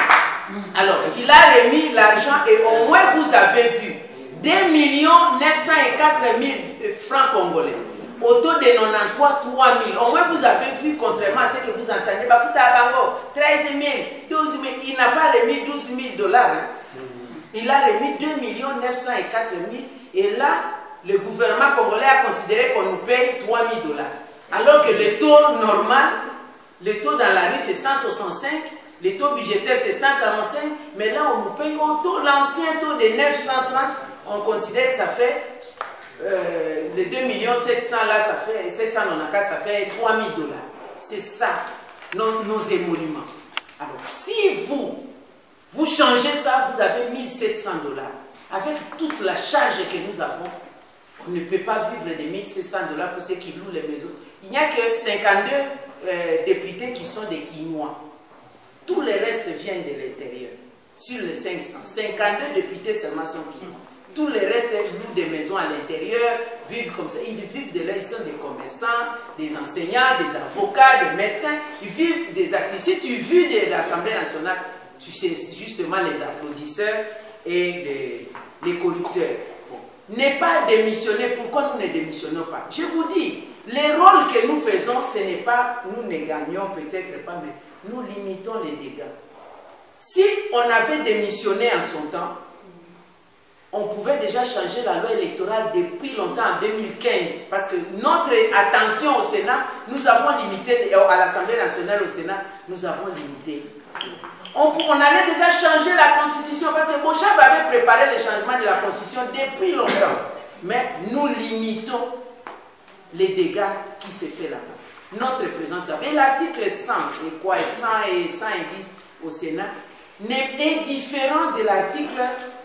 Alors, il a remis l'argent et au moins vous avez vu 2 904 000 francs congolais. Au taux de 93, 3 000. Au moins vous avez vu, contrairement à ce que vous entendez, Bafuta Bango, 13 000, 12 000. Il n'a pas remis 12 000 dollars. Hein. Il a remis 2 904 000 et là, le gouvernement congolais a considéré qu'on nous paye 3 000 dollars. Alors que le taux normal, le taux dans la rue c'est 165, le taux budgétaire c'est 145, mais là on nous paye au taux, l'ancien taux de 930, on considère que ça fait euh, les 2 700 là, ça fait 794, ça fait 3 000 dollars. C'est ça, nos, émoluments. Alors, si vous, vous changez ça, vous avez 1700 dollars. Avec toute la charge que nous avons, on ne peut pas vivre de 1700 dollars pour ceux qui louent les maisons. Il n'y a que 52 euh, députés qui sont des Quinois. Tous les restes viennent de l'intérieur. Sur les 500, 52 députés seulement sont Quinois. Tous les restes louent des maisons à l'intérieur, vivent comme ça. Ils vivent de là, ils sont des commerçants, des enseignants, des avocats, des médecins. Ils vivent des actifs. Si tu vis de l'Assemblée nationale, tu sais justement les applaudisseurs et les, corrupteurs. N'est pas démissionner. Pourquoi nous ne démissionnons pas Je vous dis, les rôles que nous faisons, ce n'est pas, nous ne gagnons peut-être pas, mais nous limitons les dégâts. Si on avait démissionné en son temps, on pouvait déjà changer la loi électorale depuis longtemps, en 2015, parce que notre attention au Sénat, nous avons limité, à l'Assemblée nationale au Sénat, nous avons limité on, allait déjà changer la constitution parce que Bochab avait préparé le changement de la constitution depuis longtemps. Mais nous limitons les dégâts qui se fait là-bas. Notre présence Et l'article 100 et quoi, 100 et 110 au Sénat est différent de l'article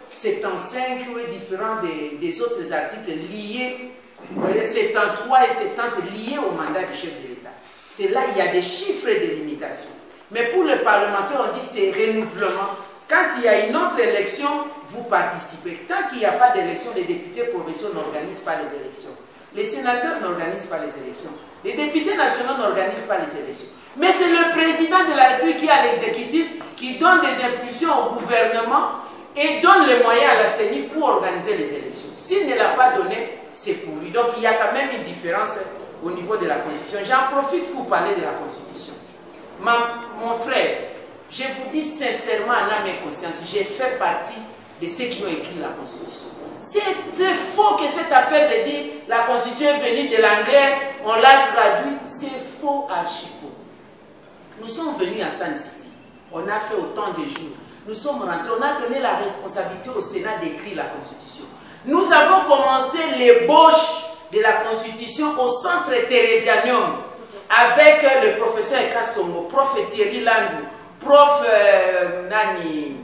75 ou est différent des, des autres articles liés, 73 et 70 liés au mandat du chef de l'État. C'est là il y a des chiffres de limitation. Mais pour les parlementaires, on dit que c'est renouvellement. Quand il y a une autre élection, vous participez. Tant qu'il n'y a pas d'élection, les députés provinciaux n'organisent pas les élections. Les sénateurs n'organisent pas les élections. Les députés nationaux n'organisent pas les élections. Mais c'est le président de la République qui a l'exécutif, qui donne des impulsions au gouvernement et donne les moyens à la CENI pour organiser les élections. S'il ne l'a pas donné, c'est pour lui. Donc il y a quand même une différence au niveau de la Constitution. J'en profite pour parler de la Constitution. mon frère, je vous dis sincèrement en âme et conscience, j'ai fait partie de ceux qui ont écrit la Constitution. C'est faux que cette affaire de dire la Constitution est venue de l'anglais, on l'a traduit, c'est faux, archi faux. Nous sommes venus à Sun City, on a fait autant de jours, nous sommes rentrés, on a donné la responsabilité au Sénat d'écrire la Constitution. Nous avons commencé l'ébauche de la Constitution au centre Thérésianium avec le professeur Ekasongo, prof Thierry Landou, prof euh, Nani,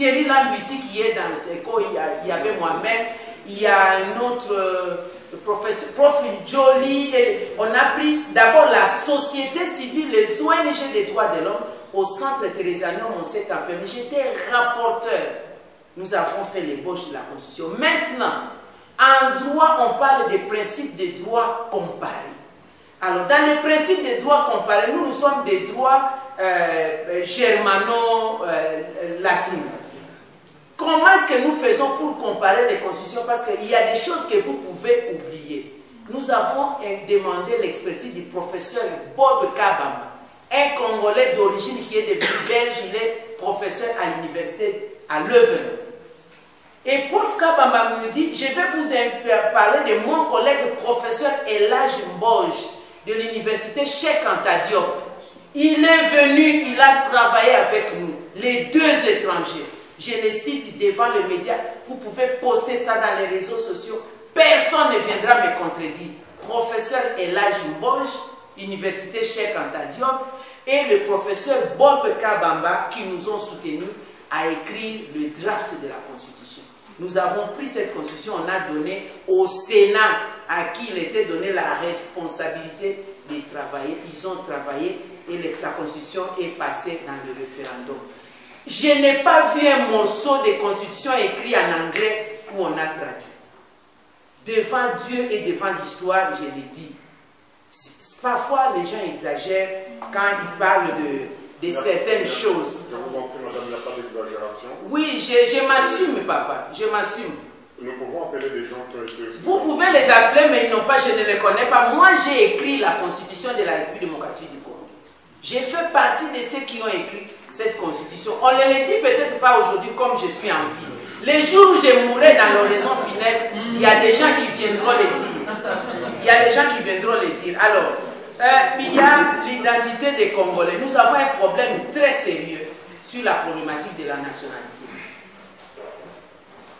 Thierry ici qui est dans ce cours, il y, avait moi-même, il y a un autre euh, professeur, prof Jolie, on a pris d'abord la société civile, les ONG des droits de l'homme au centre Thérésianium, on s'est enfermé. J'étais rapporteur. Nous avons fait l'ébauche de la Constitution. Maintenant, en droit, on parle des principes des droits comparés. Alors, dans les principes des droits comparés, nous, nous sommes des droits euh, germano-latins. Comment est-ce que nous faisons pour comparer les constitutions? Parce qu'il y a des choses que vous pouvez oublier. Nous avons demandé l'expertise du professeur Bob Kabamba, un Congolais d'origine qui est devenu belge, il est professeur à l'université à Leuven. Et Prof Kabamba me dit, je vais vous parler de mon collègue professeur Elage Mboj de l'université Cheikh Anta Diop. Il est venu, il a travaillé avec nous, les deux étrangers. Je les cite devant les médias. Vous pouvez poster ça dans les réseaux sociaux. Personne ne viendra me contredire. Professeur Elage Mboj, Université Cheikh Anta Diop, et le professeur Bob Kabamba, qui nous ont soutenus, a écrit le draft de la Constitution. Nous avons pris cette Constitution, on a donné au Sénat, à qui il était donné la responsabilité de travailler. Ils ont travaillé et la Constitution est passée dans le référendum. Je n'ai pas vu un morceau de Constitution écrit en anglais où on a traduit. Devant Dieu et devant l'histoire, je l'ai dit. Parfois, les gens exagèrent quand ils parlent de, de certaines choses. Je vous en prie, madame, il n'y a pas d'exagération. Oui, je, je m'assume, papa. Je m'assume. Nous pouvons appeler des gens qui ont été... Vous pouvez les appeler, mais ils n'ont pas, je ne les connais pas. Moi, j'ai écrit la constitution de la République démocratique du Congo. J'ai fait partie de ceux qui ont écrit cette constitution. On ne le dit peut-être pas aujourd'hui comme je suis en vie. Les jours où je mourrai dans l'horizon final, il y a des gens qui viendront le dire. Il y a des gens qui viendront le dire. Alors, euh, il y a l'identité des Congolais. Nous avons un problème très sérieux sur la problématique de la nationalité.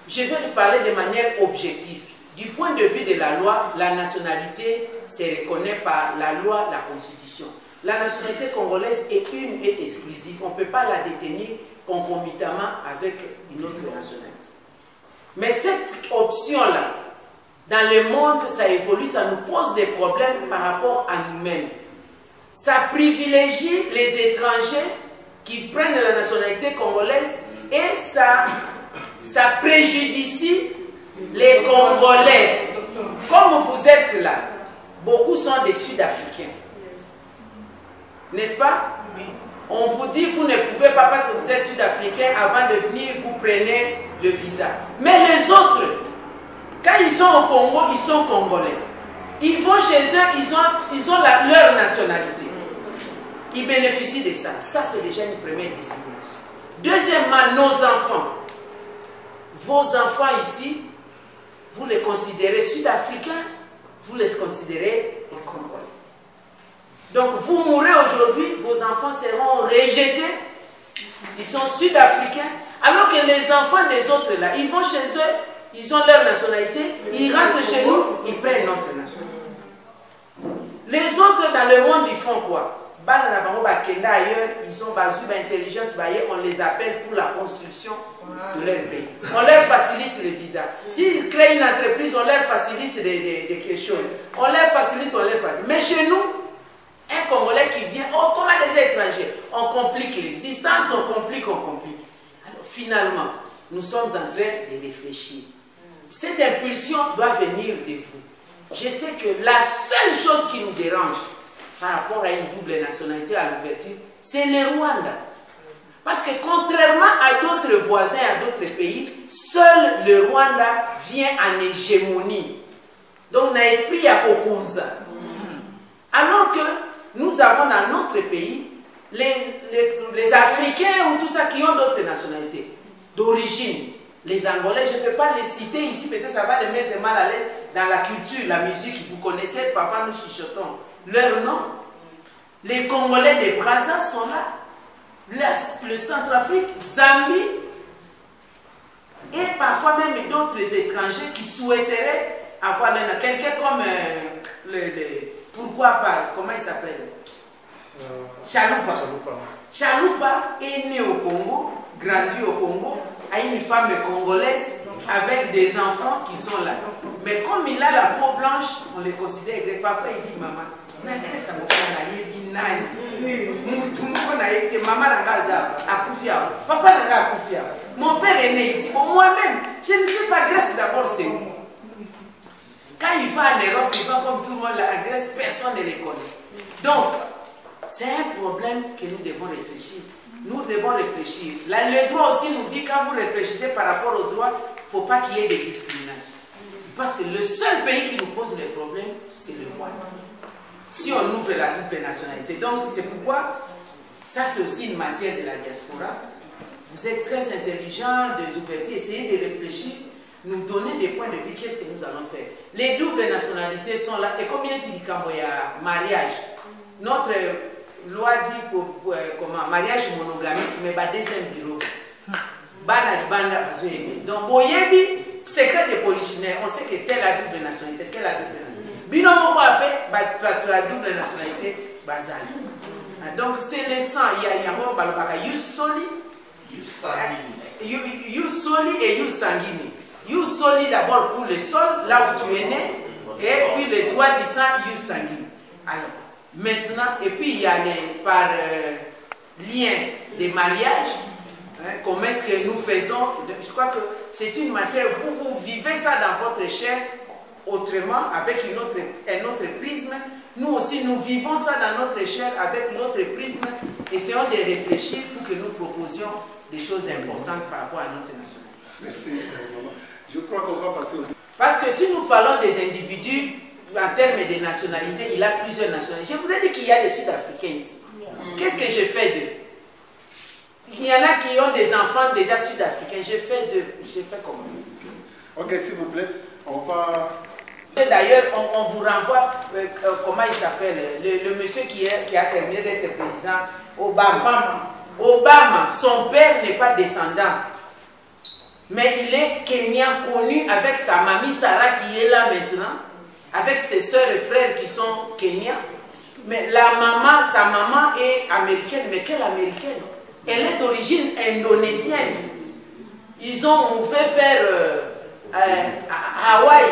Je vais vous parler de manière objective. Du point de vue de la loi, la nationalité se reconnaît par la loi, la constitution. La nationalité congolaise est une et exclusive. On ne peut pas la détenir concomitamment avec une autre nationalité. Mais cette option-là, dans le monde, ça évolue, ça nous pose des problèmes par rapport à nous-mêmes. Ça privilégie les étrangers qui prennent la nationalité congolaise et ça, ça préjudicie les Congolais. Comme vous êtes là, beaucoup sont des Sud-Africains. N'est-ce pas? On vous dit, vous ne pouvez pas parce que vous êtes Sud-Africain, avant de venir, vous prenez le visa. Mais les autres, quand ils sont au Congo, ils sont congolais. Ils vont chez eux, ils ont, ils ont leur nationalité. Ils bénéficient de ça. Ça, c'est déjà une première discrimination. Deuxièmement, nos enfants. Vos enfants ici, vous les considérez sud-africains, vous les considérez congolais. Donc, vous mourrez aujourd'hui, vos enfants seront rejetés. Ils sont sud-africains. Alors que les enfants des autres, là, ils vont chez eux, ils ont leur nationalité, ils rentrent chez nous, ils prennent notre nationalité. Les autres dans le monde, ils font quoi? Ailleurs, ils ont basé intelligence, on les appelle pour la construction de leur pays. On leur facilite les visas. S'ils créent une entreprise, on leur facilite des, des, quelque chose. On leur facilite, on leur facilite. Mais chez nous, un Congolais qui viennent, oh, on a déjà étrangers. On complique l'existence, on complique, on complique. Alors finalement, nous sommes en train de réfléchir. Cette impulsion doit venir de vous. Je sais que la seule chose qui nous dérange par rapport à une double nationalité à l'ouverture, c'est le Rwanda. Parce que contrairement à d'autres voisins, à d'autres pays, seul le Rwanda vient en hégémonie. Donc, dans l'esprit, il y a Okunza. Alors que nous avons dans notre pays les, les, Africains ou tout ça qui ont d'autres nationalités d'origine. Les Angolais, je ne peux pas les citer ici, peut-être ça va les mettre mal à l'aise dans la culture, la musique, vous connaissez, papa nous chuchotons. Leur nom. Les Congolais des Brazza sont là. Le, le Centrafrique, Zambie, et parfois même d'autres étrangers qui souhaiteraient avoir quelqu'un comme euh, pourquoi pas, comment il s'appelle? Chaloupa. Chaloupa. Est né au Congo, grandi au Congo, a une femme congolaise avec des enfants qui sont là. Mais comme il a la peau blanche, on les considère grec. Parfois, il dit Maman, nakresa mokana yebi nani? Mutu moko na ye te mama na nga aza akufi awa papa na nga akufi awa mon père est né ici. Bon moi-même je ne sais pas grèce d'abord c'est où? Quand il va en Europe il va comme tout le monde en Grèce personne ne les connaît donc c'est un problème que nous devons réfléchir nous devons réfléchir. Le droit aussi nous dit, quand vous réfléchissez par rapport au droit, il ne faut pas qu'il y ait des discriminations. Parce que le seul pays qui nous pose les problèmes, c'est le Rwanda. Si on ouvre la double nationalité. Donc, c'est pourquoi, ça c'est aussi une matière de la diaspora. Vous êtes très intelligents, des ouvertures, essayez de réfléchir, nous donner des points de vue, qu'est-ce que nous allons faire. Les doubles nationalités sont là. Et combien y a mariage. Notre loi dit pour, pour euh, comment mariage monogamique mais ba deuxième bureau. Bana banda donc boyebi secret de polichinelle on sait que telle a double nationalité telle a double nationalité. Bino moko ape bato ya double nationalité bazali. Donc c'est le sang il y a yango balobaka yus soli soli et yus soli d'abord pour le sol là où tu es né et puis le droit du sang yus sanguini alors Maintenant, et puis il y a les, par euh, lien des mariages, hein, comment est-ce que nous faisons, je crois que c'est une matière, vous, vous vivez ça dans votre chair autrement, avec une autre, un autre prisme. Nous aussi, nous vivons ça dans notre chair avec notre prisme. Essayons de réfléchir pour que nous proposions des choses importantes par rapport à notre nationalité. Merci. Je crois qu'on va passer au... Parce que si nous parlons des individus, en termes de nationalité, il a plusieurs nationalités. Je vous ai dit qu'il y a des Sud-Africains ici. Qu'est-ce que j'ai fait d'eux? Il y en a qui ont des enfants déjà Sud-Africains. J'ai fait d'eux. J'ai fait comment Ok, s'il vous plaît, on va... D'ailleurs, on, vous renvoie, euh, euh, comment il s'appelle, le, monsieur qui, est, qui a terminé d'être président, Obama. Obama, son père n'est pas descendant. Mais il est kenyan connu avec sa mamie Sarah qui est là maintenant avec ses soeurs et frères qui sont kenyans. Mais la maman, sa maman est américaine. Mais quelle américaine? Elle est d'origine indonésienne. Ils ont ouvert vers euh, euh, Hawaï.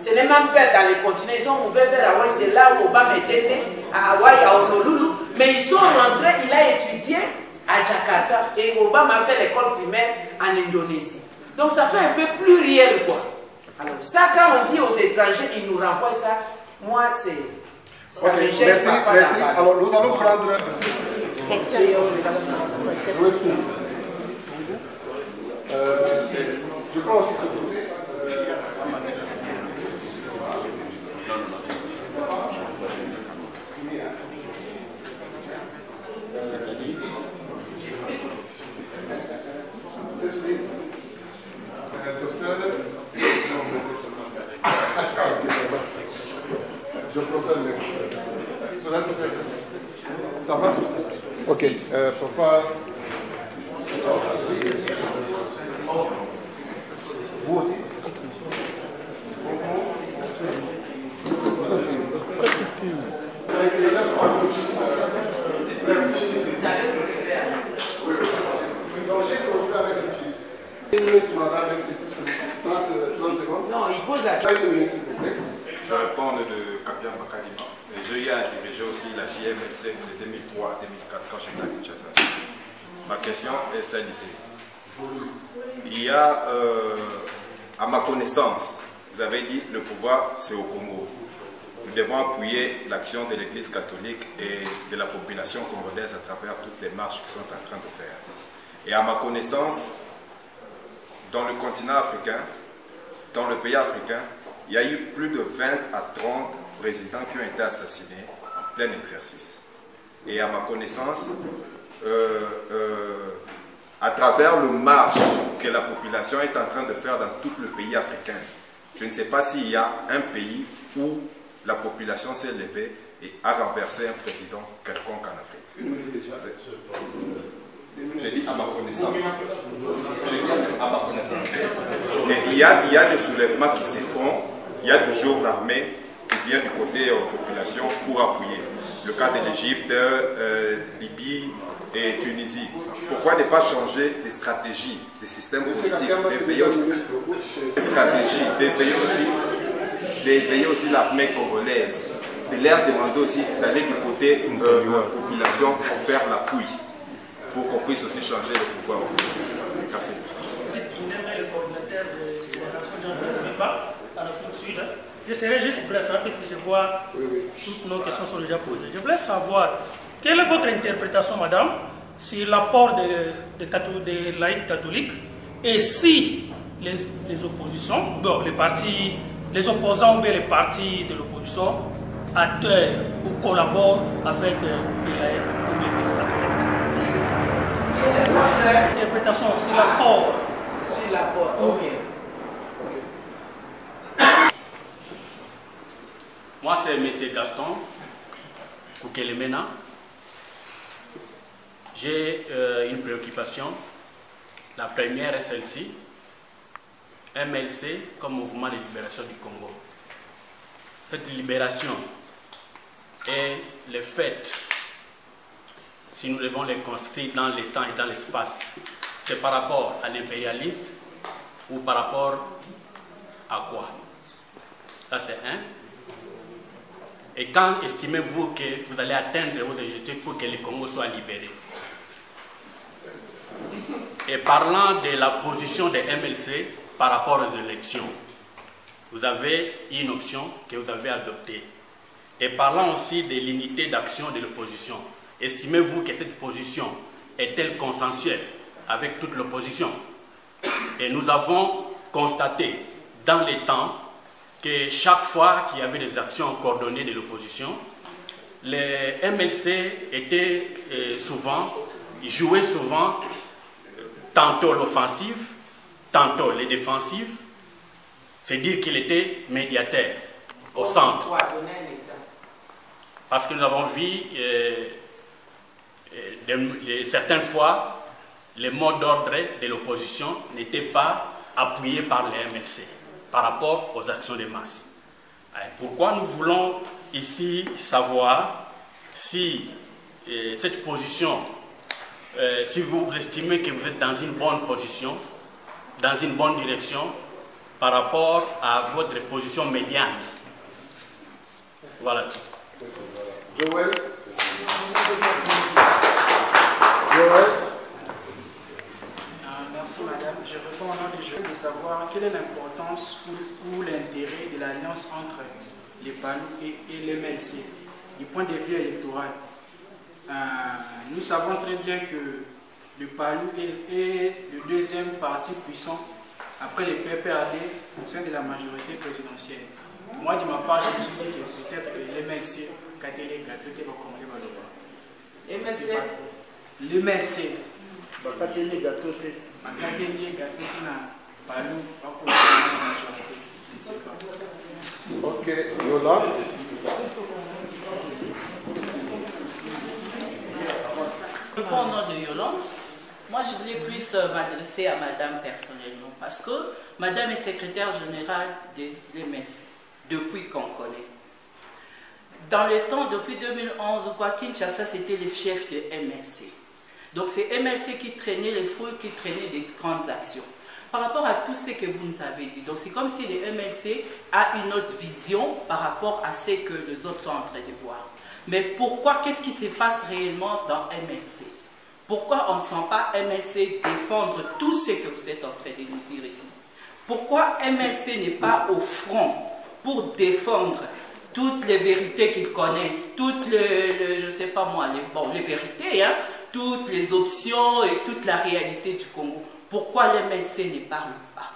C'est les mêmes pères dans les continents. Ils ont ouvert vers Hawaï. C'est là où Obama était né, à Hawaï, à Honolulu. Mais ils sont rentrés, il a étudié à Jakarta. Et Obama a fait l'école primaire en Indonésie. Donc ça fait un peu plus réel, quoi. Alors, ça, quand on dit aux étrangers, ils nous renvoient ça, moi, c'est. Ça okay, merci, merci. Alors, nous allons prendre. Question. Euh, je crois aussi que. Je procède prêt Ça va? Ok, euh, papa. Vous aussi? Une minute, madame, avec cette piste. 30, 30 secondes. Non, il pose la Une minute, s'il vous plaît. Je réponds de Kabia Bakadima. j'ai eu à diriger aussi la JMLC de 2003 à 2004 quand j'étais à Kinshasa. Ma question est celle ici. Il y a, euh, à ma connaissance, vous avez dit le pouvoir c'est au Congo. Nous devons appuyer l'action de l'Église catholique et de la population congolaise à travers toutes les marches qu'ils sont en train de faire. Et à ma connaissance, dans le continent africain, dans le pays africain, il y a eu plus de 20 à 30 présidents qui ont été assassinés en plein exercice. Et à ma connaissance, euh, euh, à travers le marche que la population est en train de faire dans tout le pays africain, je ne sais pas s'il y a un pays où la population s'est levée et a renversé un président quelconque en Afrique. J'ai dit à ma connaissance. J'ai dit à ma connaissance. Et il y, a, il y a des soulèvements qui se font, il y a toujours l'armée qui vient du côté de la population pour appuyer. Le cas de l'Égypte, euh, Libye et Tunisie. Pourquoi ne pas changer des stratégies, des systèmes politiques, d'éveiller aussi des stratégies, d'éveiller aussi, d'éveiller aussi l'armée congolaise, de leur demander aussi d'aller du côté de euh, la population pour faire la fouille, pour qu'on puisse aussi changer le pouvoir. Merci. Dites qu'il aimerait le coordinateur de la Nation de Sud. Je serai juste bref, hein, puisque je vois toutes nos questions sont déjà posées. Je voulais savoir, quelle est votre interprétation, madame, sur l'apport des de, de laïcs catholiques et si les, les oppositions, bon, les partis, les opposants ou bien les partis de l'opposition adhèrent ou collaborent avec euh, les laïcs ou l'Église catholique. Merci. Interprétation sur l'apport. Sur l'apport, ok. Moi, c'est M. Gaston Koukelemena. J'ai euh, une préoccupation. La première est celle-ci. MLC comme mouvement de libération du Congo. Cette libération est le fait, si nous devons les construire dans le temps et dans l'espace, c'est par rapport à l'impérialiste ou par rapport à quoi? Ça c'est un. Et quand estimez-vous que vous allez atteindre vos objectifs pour que le Congo soit libéré? Et parlant de la position des MLC par rapport aux élections, vous avez une option que vous avez adoptée. Et parlant aussi de l'unité d'action de l'opposition, estimez-vous que cette position est-elle consensuelle avec toute l'opposition? Et nous avons constaté dans les temps que chaque fois qu'il y avait des actions coordonnées de l'opposition, les MLC étaient euh, souvent, jouaient souvent tantôt l'offensive, tantôt les défensives, c'est dire qu'il était médiateur au centre. Parce que nous avons vu euh, euh, certaines fois, les mots d'ordre de l'opposition n'étaient pas appuyés par les MLC par rapport aux actions de masse. Pourquoi nous voulons ici savoir si euh, cette position, euh, si vous estimez que vous êtes dans une bonne position, dans une bonne direction, par rapport à votre position médiane? Voilà. Joël? Joël? Merci madame. Je réponds au nom du jeu de savoir quelle est l'importance ou, l'intérêt de l'alliance entre les PALU et, les MLC du point de vue électoral. Euh, nous savons très bien que le PALU est, le deuxième parti puissant après les PPRD au sein de la majorité présidentielle. Moi, de ma part, je me suis dit que peut-être l'MLC, Katele Gato, qui va commander le MLC L'MLC. Katele Gato, Ok, Yola. Au nom de Yolande, moi je voulais plus euh, m'adresser à madame personnellement parce que madame est secrétaire générale de l'MSC depuis qu'on connaît. Dans le temps, depuis 2011, quoi, Kinshasa c'était le fief de MLC. Donc c'est MLC qui traînait les foules, qui traînait des grandes actions. par rapport à tout ce que vous nous avez dit. Donc c'est comme si le MLC a une autre vision par rapport à ce que les autres sont en train de voir. Mais pourquoi, qu'est-ce qui se passe réellement dans MLC Pourquoi on ne sent pas MLC défendre tout ce que vous êtes en train de nous dire ici? Pourquoi MLC n'est pas au front pour défendre toutes les vérités qu'ils connaissent, toutes les, je sais pas moi, les, bon, les vérités, hein, toutes les options et toute la réalité du Congo. Pourquoi l'MLC ne parle pas?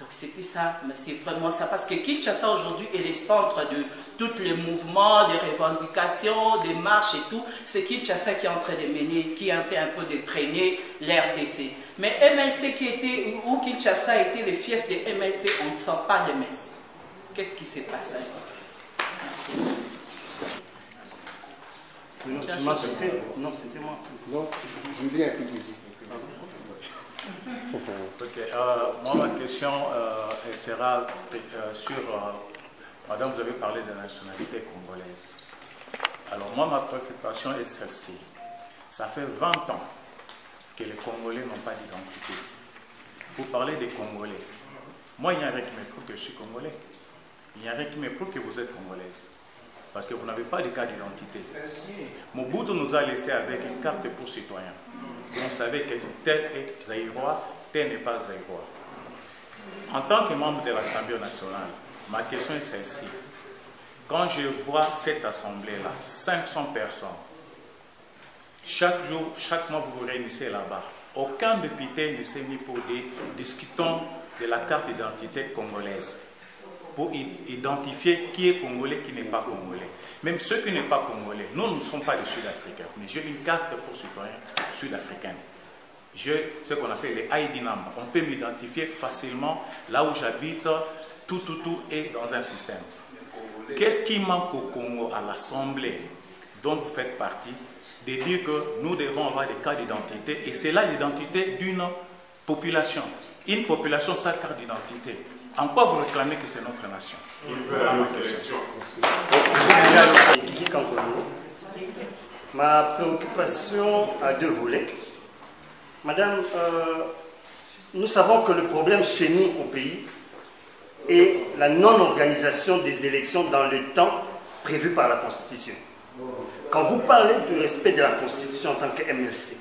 Donc c'était ça, mais c'est vraiment ça, parce que Kinshasa aujourd'hui est le centre de tous les mouvements, des revendications, des marches et tout. C'est Kinshasa qui est en train de mener, qui est en train un peu de traîner l'RDC. Mais MLC qui était, où Kinshasa était le fief de MLC, on ne sent pas l'MLC. Qu'est-ce qui se passe alors Non, tu m'as sauté. Non, c'était moi. Non, Julien. Ok, euh, moi ma question euh, elle sera euh, sur, euh, madame vous avez parlé de la nationalité congolaise. Alors moi ma préoccupation est celle-ci. Ça fait 20 ans que les Congolais n'ont pas d'identité. Vous parlez des Congolais. Moi il n'y a rien qui me prouve que je suis Congolais. Il n'y a rien qui me prouve que vous êtes Congolaise. Parce que vous n'avez pas de carte d'identité. Mobutu nous a laissé avec une carte pour citoyens. On savait que tel est zaïrois, tel n'est pas zaïrois. En tant que membre de l'Assemblée nationale, ma question est celle-ci. Quand je vois cette assemblée-là, 500 personnes, chaque jour, chaque mois, vous vous réunissez là-bas. Aucun député ne s'est mis pour dire discutons de la carte d'identité congolaise pour identifier qui est congolais, qui n'est pas congolais. Même ceux qui n'est pas congolais, nous ne sommes pas des Sud-Africains, mais j'ai une carte pour citoyens sud-africains. J'ai ce qu'on appelle les ID. On peut m'identifier facilement là où j'habite, tout, tout, tout est dans un système. Qu'est-ce qui manque au Congo, à l'Assemblée dont vous faites partie, de dire que nous devons avoir des cartes d'identité, et c'est là l'identité d'une population. Une population sans carte d'identité. En quoi vous réclamez que c'est notre nation? Il veut la sélection. Kiki Kankolo. Ma préoccupation a deux volets. Madame, euh, nous savons que le problème chez nous au pays est la non-organisation des élections dans le temps prévu par la Constitution. Quand vous parlez du respect de la Constitution en tant que MLC,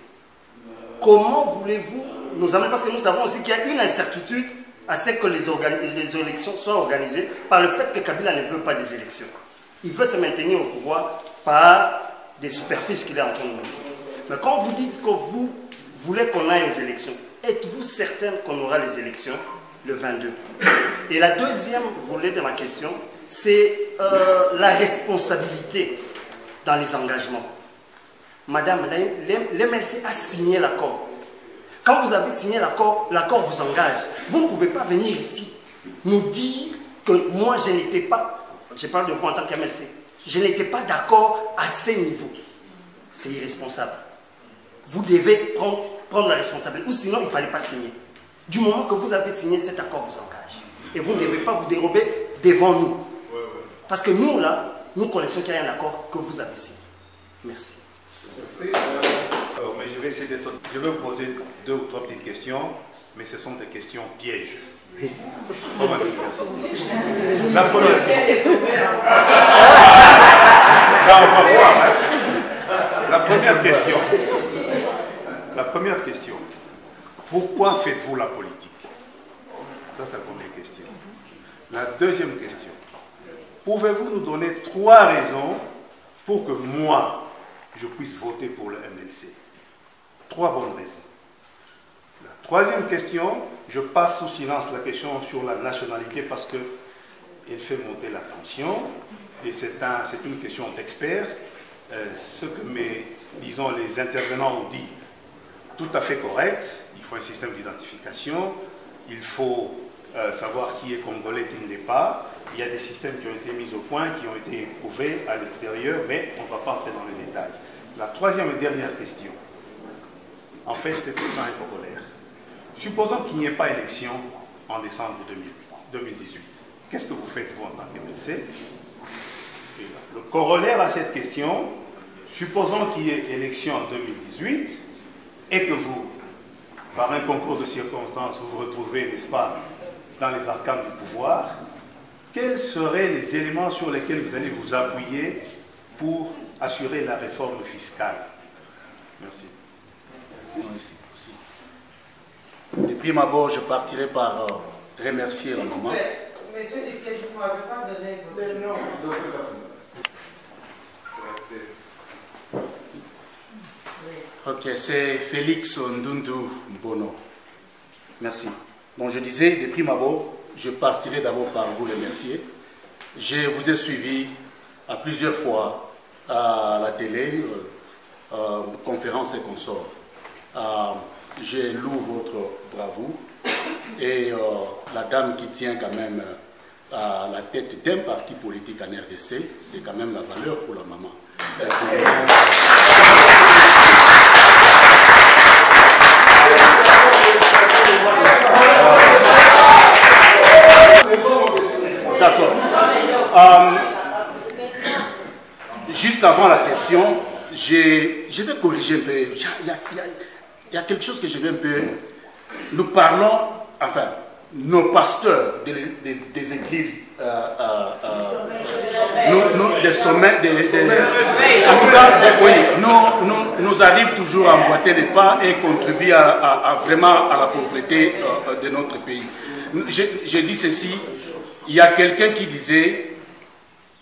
comment voulez-vous nous amener? Parce que nous savons aussi qu'il y a une incertitude à ce que les, élections soient organisées par le fait que Kabila ne veut pas des élections. Il veut se maintenir au pouvoir par des superficies qu'il est en train de monter. Mais quand vous dites que vous voulez qu'on aille aux élections, êtes-vous certain qu'on aura les élections le 22 Et la deuxième volet de ma question, c'est euh, la responsabilité dans les engagements. Madame, l'MLC a signé l'accord. Quand vous avez signé l'accord, l'accord vous engage. Vous ne pouvez pas venir ici nous dire que moi je n'étais pas, je parle de vous en tant qu'MLC, je n'étais pas d'accord à ce niveau. C'est irresponsable. Vous devez prendre, la responsabilité, ou sinon il ne fallait pas signer. Du moment que vous avez signé, cet accord vous engage. Et vous ne devez pas vous dérober devant nous. Parce que nous, là, nous connaissons qu'il y a un accord que vous avez signé. Merci. Merci. Euh, mais je vais essayer d'être. Je vais poser deux ou trois petites questions, mais ce sont des questions pièges. *laughs* La première question. Ça, on va voir. hein. La première question. La première question. Pourquoi faites-vous la politique? Ça, c'est la première question. La deuxième question. Pouvez-vous nous donner trois raisons pour que moi, je puisse voter pour le MLC Trois bonnes raisons. Troisième question, je passe sous silence la question sur la nationalité parce qu'elle fait monter la tension et c'est un, une question d'experts. Euh, ce que mes, disons, les intervenants ont dit, tout à fait correct. Il faut un système d'identification, il faut euh, savoir qui est congolais, qui ne l'est pas. Il y a des systèmes qui ont été mis au point, qui ont été éprouvés à l'extérieur, mais on ne va pas entrer dans les détails. La troisième et dernière question, en fait, c'est tout ça un corollaire. Supposons qu'il n'y ait pas élection en décembre 2018. Qu'est-ce que vous faites, vous, en tant qu'MLC Le corollaire à cette question, supposons qu'il y ait élection en 2018 et que vous par un concours de circonstances, vous vous retrouvez, n'est-ce pas, dans les arcanes du pouvoir, quels seraient les éléments sur lesquels vous allez vous appuyer pour assurer la réforme fiscale? Merci. Merci. De prime abord, je partirai par euh, remercier la maman. Monsieur vous ne m'avez pas donné votre nom. Ok, c'est Félix Ndundu Mbono. Merci. Bon, je disais, de prime abord, je partirai d'abord par vous remercier. Je vous ai suivi à plusieurs fois à la télé, euh, euh, conférences et consorts. Euh, je loue votre bravoure et euh, la dame qui tient quand même à la tête d'un parti politique en RDC, c'est quand même la valeur pour la maman. Euh, D'accord. Euh, juste avant la question, je vais corriger un peu. Il y, il y a quelque chose que je vais un peu. Nous parlons, enfin, nos pasteurs des, des- églises, euh, euh, euh, nous- des sommets, des, en tout cas, oui, nous, nous, nous arrivent toujours à emboîter les pas et contribuer à, vraiment à la pauvreté de notre pays. Je dis ceci, il y a quelqu'un qui disait,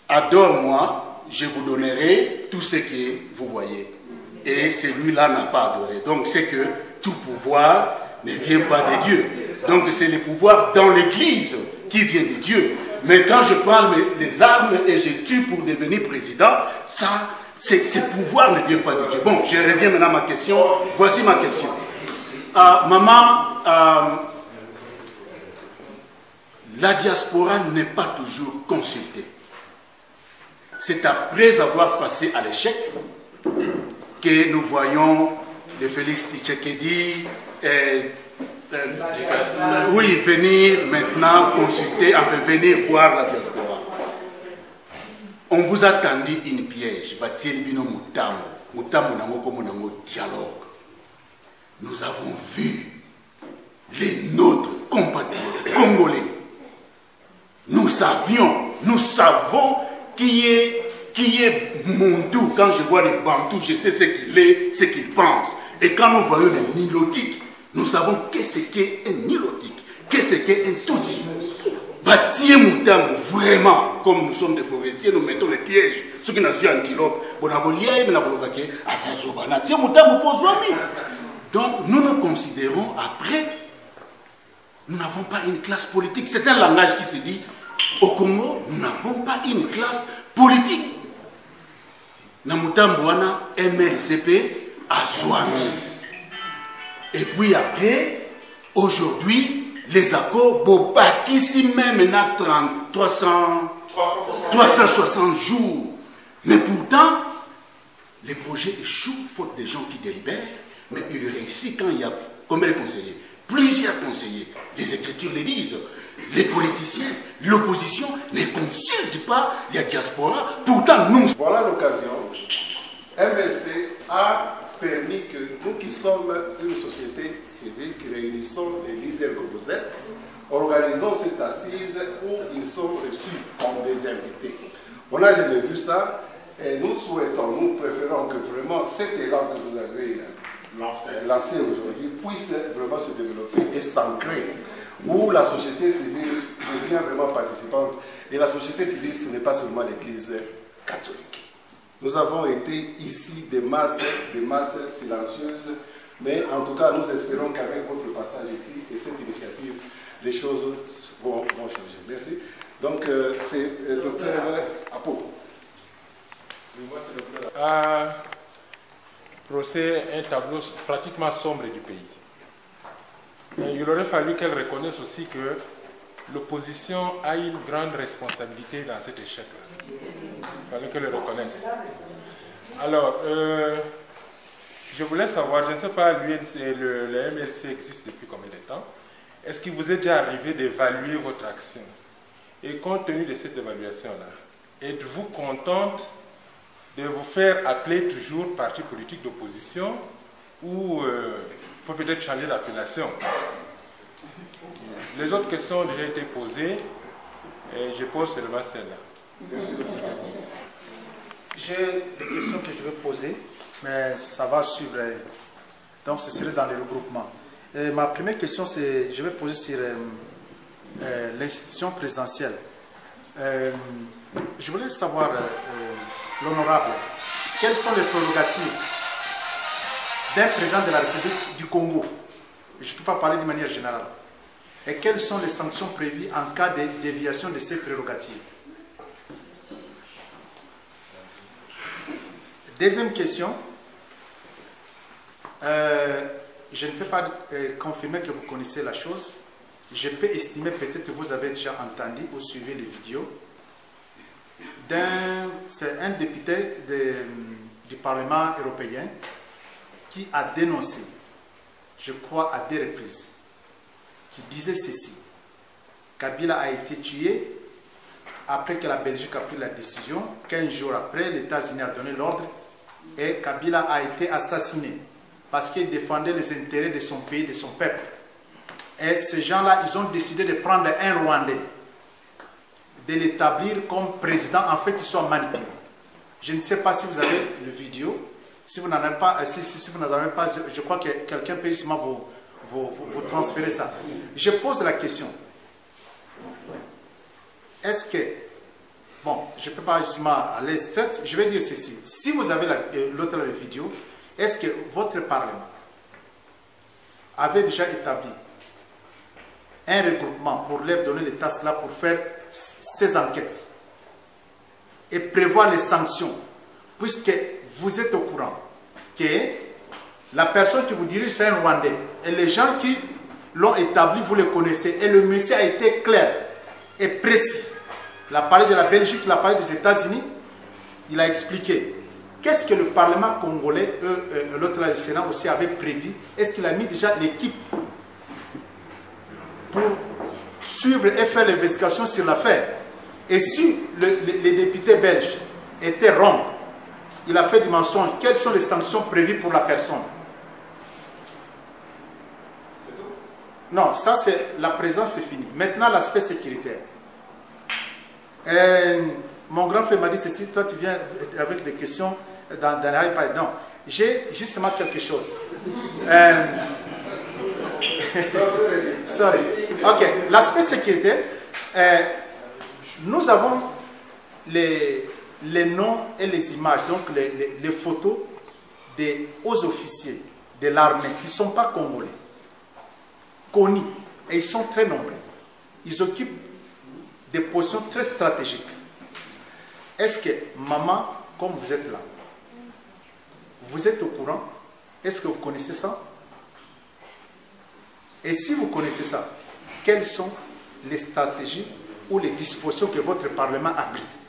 adore-moi, je vous donnerai tout ce que vous voyez. Et celui-là n'a pas adoré. Donc c'est que tout pouvoir ne vient pas de Dieu. Donc c'est le pouvoir dans l'Église qui vient de Dieu. Mais quand je prends les armes et je tue pour devenir président, ça, ce pouvoir ne vient pas de Dieu. Bon, je reviens maintenant à ma question. Voici ma question. Ah, maman, euh, la diaspora n'est pas toujours consultée. C'est après avoir passé à l'échec que nous voyons le Félix Tshisekedi euh, euh, oui, venir maintenant consulter, enfin venir voir la diaspora. On vous a tendu une piège, dialogue. Nous avons vu les nôtres compatriotes congolais nous savions, nous savons qui est, qui est. Quand je vois les Bantous, je sais ce qu'il est, ce qu'il pense. Et quand nous voyons les Nilotiques, nous savons qu'est-ce qu'est un Nilotique, qu'est-ce qu'est un Tutsi. Bâtir vraiment, comme nous sommes des forestiers, nous mettons les pièges. Ceux qui n'ont pas antilope, bon, on Donc, nous nous considérons après nous n'avons pas une classe politique. C'est un langage qui se dit, au Congo, nous n'avons pas une classe politique. Namutambouana, MLCP, Azwami. Et puis après, aujourd'hui, les accords, Bobaki, ici même, 30, 300, 360 jours. Mais pourtant, les projets échouent faute des gens qui délibèrent, mais ils réussissent quand il y a combien de conseillers Plusieurs conseillers. Les Écritures le disent. Les politiciens, l'opposition ne consultent pas la diaspora. Pourtant, nous... Voilà l'occasion. MLC a permis que nous qui sommes une société civile, qui réunissons les leaders que vous êtes, organisons cette assise où ils sont reçus comme des invités. On n'a jamais vu ça et nous souhaitons, nous préférons que vraiment cet élan que vous avez lancé aujourd'hui puisse vraiment se développer et s'ancrer, où la société civile devient vraiment participante. Et la société civile, ce n'est pas seulement l'Église catholique. Nous avons été ici des masses, des masses silencieuses, mais en tout cas, nous espérons qu'avec votre passage ici et cette initiative, les choses vont, vont changer. Merci. Donc, euh, c'est euh, docteur Apo. a procès un tableau pratiquement sombre du pays. Et il aurait fallu qu'elle reconnaisse aussi que l'opposition a une grande responsabilité dans cet échec. Il qu'elle le reconnaisse. Alors, euh, je voulais savoir, je ne sais pas, l'UNC, le, le MLC existe depuis combien de temps? Est-ce qu'il vous est déjà arrivé d'évaluer votre action? Et compte tenu de cette évaluation-là, êtes-vous contente de vous faire appeler toujours parti politique d'opposition ou euh, faut peut-être changer l'appellation? Les autres questions ont déjà été posées et je pose seulement celle-là. J'ai des questions que je vais poser, mais ça va suivre. Donc, ce serait dans le regroupement. Et ma première question, c'est, je vais poser sur euh, euh, l'institution présidentielle. Euh, je voulais savoir, l'honorable, quelles sont les prérogatives d'un président de la République du Congo? Je ne peux pas parler de manière générale. Et quelles sont les sanctions prévues en cas de déviation de ces prérogatives? Deuxième question. Euh, je ne peux pas euh, confirmer que vous connaissez la chose. Je peux estimer, peut-être que vous avez déjà entendu ou suivi les vidéos. C'est un député du Parlement européen qui a dénoncé, je crois à deux reprises, qui disait ceci. Kabila a été tué après que la Belgique a pris la décision. 15 jours après, les États-Unis a donné l'ordre et Kabila a été assassiné parce qu'il défendait les intérêts de son pays, de son peuple. Et ces gens-là, ils ont décidé de prendre un Rwandais, de l'établir comme président, en fait, qu'ils soit manipulé. Je ne sais pas si vous avez le vidéo. Si vous n'en avez pas, euh, si, si, vous n'en avez pas, je, crois que quelqu'un peut justement vous, vous, vous, transférer ça. Je pose la question. Est-ce que, bon, je ne peux pas justement aller straight, je vais dire ceci. Si vous avez euh, l'autre vidéo, est-ce que votre Parlement avait déjà établi un regroupement pour leur donner les tâches là pour faire ces enquêtes et prévoir les sanctions, puisque vous êtes au courant que la personne qui vous dirige, c'est un Rwandais. Et les gens qui l'ont établi, vous les connaissez. Et le message a été clair et précis. Il a parlé de la Belgique, il a parlé des États-Unis. Il a expliqué Qu'est-ce que le Parlement congolais, euh, l'autre le Sénat aussi avait prévu Est-ce qu'il a mis déjà l'équipe pour suivre et faire l'investigation sur l'affaire? Et si les députés belges étaient ronds, il a fait du mensonge, quelles sont les sanctions prévues pour la personne? Non, ça c'est la présence, c'est fini. Maintenant, l'aspect sécuritaire. Euh, mon grand frère m'a dit ceci, toi tu viens avec des questions dans, dans l'iPad. Non, j'ai justement quelque chose. Euh, *laughs* sorry. Ok, l'aspect sécurité. Euh, nous avons les, les noms et les images, donc les, les, photos des hauts officiers de l'armée qui ne sont pas congolais, connus, et ils sont très nombreux. Ils occupent des positions très stratégiques. Est-ce que maman, comme vous êtes là, vous êtes au courant? Est-ce que vous connaissez ça? Et si vous connaissez ça, quelles sont les stratégies ou les dispositions que votre Parlement a prises?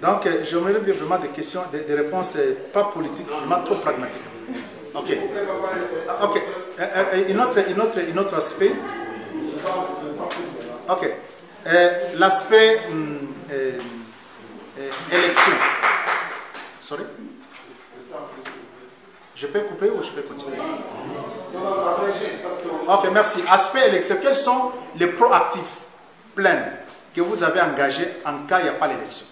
Donc, euh, j'aimerais bien vraiment des questions, des, réponses euh, pas politiques, mais trop pragmatiques. Ok. Ah, ok. Euh, une autre, une autre, une autre aspect. Ok. L'aspect. Hum, élection. Sorry? Je peux couper ou je peux continuer? Ok, merci. Aspect élection. Quels sont les proactifs pleins que vous avez engagés en cas il n'y a pas l'élection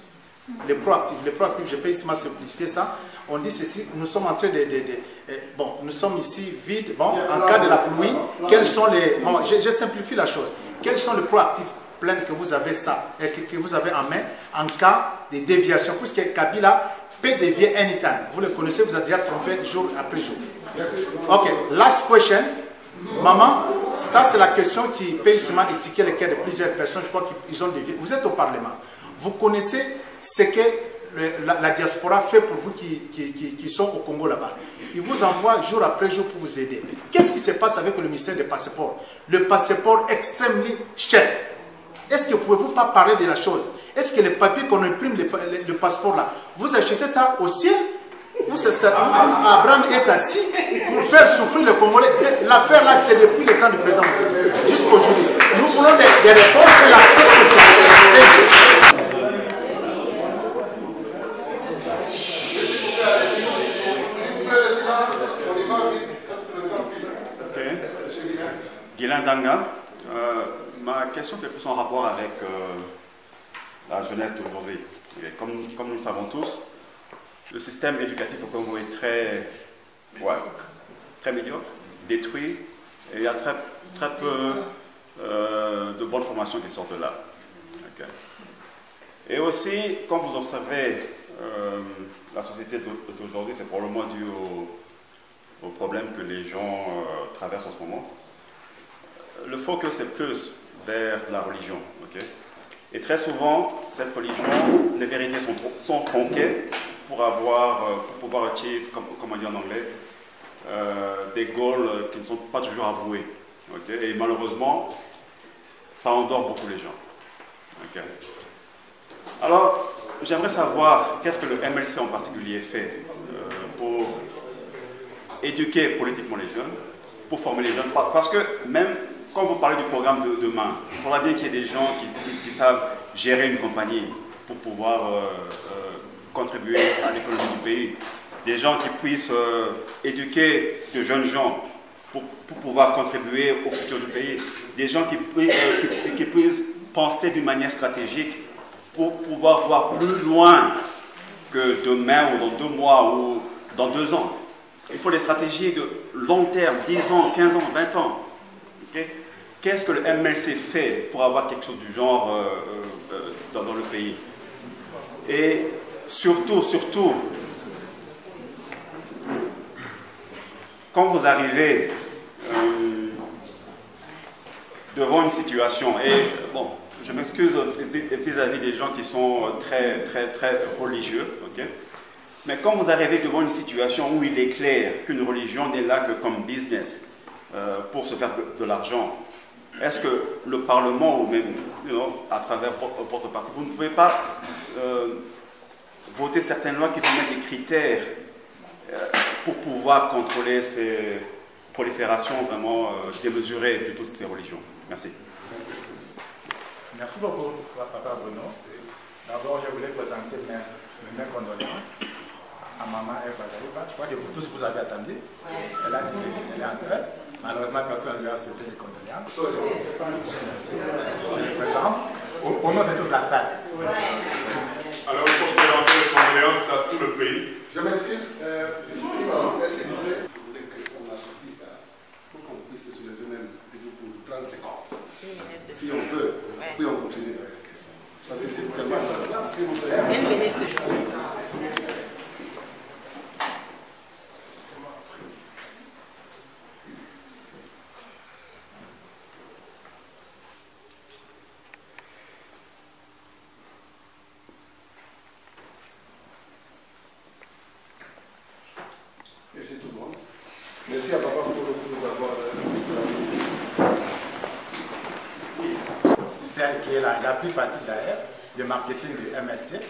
Les proactifs. Les proactifs, je peux ici simplifier ça. On dit ceci, nous sommes en train de, eh, bon, nous sommes ici vides, bon, en cas de la pluie, quels sont les, bon, je, je simplifie la chose, quels sont les proactifs plainte que vous avez ça, et que, vous avez en main en cas de déviation, puisque Kabila peut dévier anytime. Vous le connaissez, vous avez déjà trompé jour après jour. Ok, last question. Maman, ça c'est la question qui peut seulement étiqueter les cas de plusieurs personnes. Je crois qu'ils ont dévié. Vous êtes au Parlement. Vous connaissez ce que la, diaspora fait pour vous qui, qui, qui sont au Congo là-bas. Ils vous envoient jour après jour pour vous aider. Qu'est-ce qui se passe avec le ministère des passeports? Le passeport extrêmement cher. Est-ce que pouvez-vous pas parler de la chose? Est-ce que les papiers qu'on imprime, le, passeport là, vous achetez ça au ciel? Abraham est assis pour faire souffrir le Congolais. L'affaire là, c'est depuis le temps du président jusqu'aujourd'hui. Nous voulons des, des réponses et l'accès Guélin Danga, euh, ma question c'est plus en rapport avec euh, la jeunesse d'aujourd'hui. Comme, nous le savons tous, le système éducatif au Congo est très, très médiocre, détruit, et il y a très, peu euh, de bonnes formations qui sortent de là. Et aussi, quand vous observez la société d'aujourd'hui, c'est probablement dû au, au, problème que les gens traversent en ce moment le focus est plus vers la religion. ok? Et très souvent, cette religion, les vérités sont, sont tronquées pour, avoir, euh, pour pouvoir achieve, comme, comme on dit en anglais, euh, des goals qui ne sont pas toujours avoués. ok? Et malheureusement, ça endort beaucoup les gens. ok? Alors, j'aimerais savoir qu'est-ce que le MLC en particulier fait euh, pour éduquer politiquement les jeunes, pour former les jeunes. Parce que même quand vous parlez du programme de demain, il faudra bien qu'il y ait des gens qui, savent gérer une compagnie pour pouvoir euh, euh, contribuer à l'économie du pays. Des gens qui puissent euh, éduquer de jeunes gens pour, pouvoir contribuer au futur du pays. Des gens qui, puissent penser d'une manière stratégique pour pouvoir voir plus loin que demain ou dans deux mois ou dans deux ans. Il faut des stratégies de long terme, 10 ans, 15 ans, 20 ans. Qu'est-ce que le MLC fait pour avoir quelque chose du genre euh, euh, dans, dans, le pays? Et surtout, surtout, quand vous arrivez euh, devant une situation, et bon, je m'excuse vis-à-vis des gens qui sont très, très, très religieux, ok? Mais quand vous arrivez devant une situation où il est clair qu'une religion n'est là que comme business euh, pour se faire de l'argent, est-ce que le Parlement, ou même you know, à travers votre parti, vous ne pouvez pas euh, voter certaines lois qui vous mettent des critères euh, pour pouvoir contrôler ces proliférations vraiment euh, démesurées de toutes ces religions? Merci. Merci beaucoup, Papa Bruno. D'abord, je voulais présenter mes, mes condoléances à maman Eva Daliba. Je crois que vous tous vous avez attendu. Elle a dit qu'elle est en deuil. Malheureusement, personne ne lui a souhaité des condoléances. Je les présente au, au, nom de toute la salle. Alors, il faut présenter les condoléances à tout le pays. Je m'excuse. Euh, je suis s'il vous plaît. Je voulais qu'on associe ça pour qu'on puisse se soulever même pour 30 secondes. Si on peut, puis on continue avec la question. Parce que c'est tellement important. S'il vous plaît. Merci tout le monde. Merci à Papa pour nous avoir. Celle qui est la, la plus facile d'ailleurs, le marketing du MLC.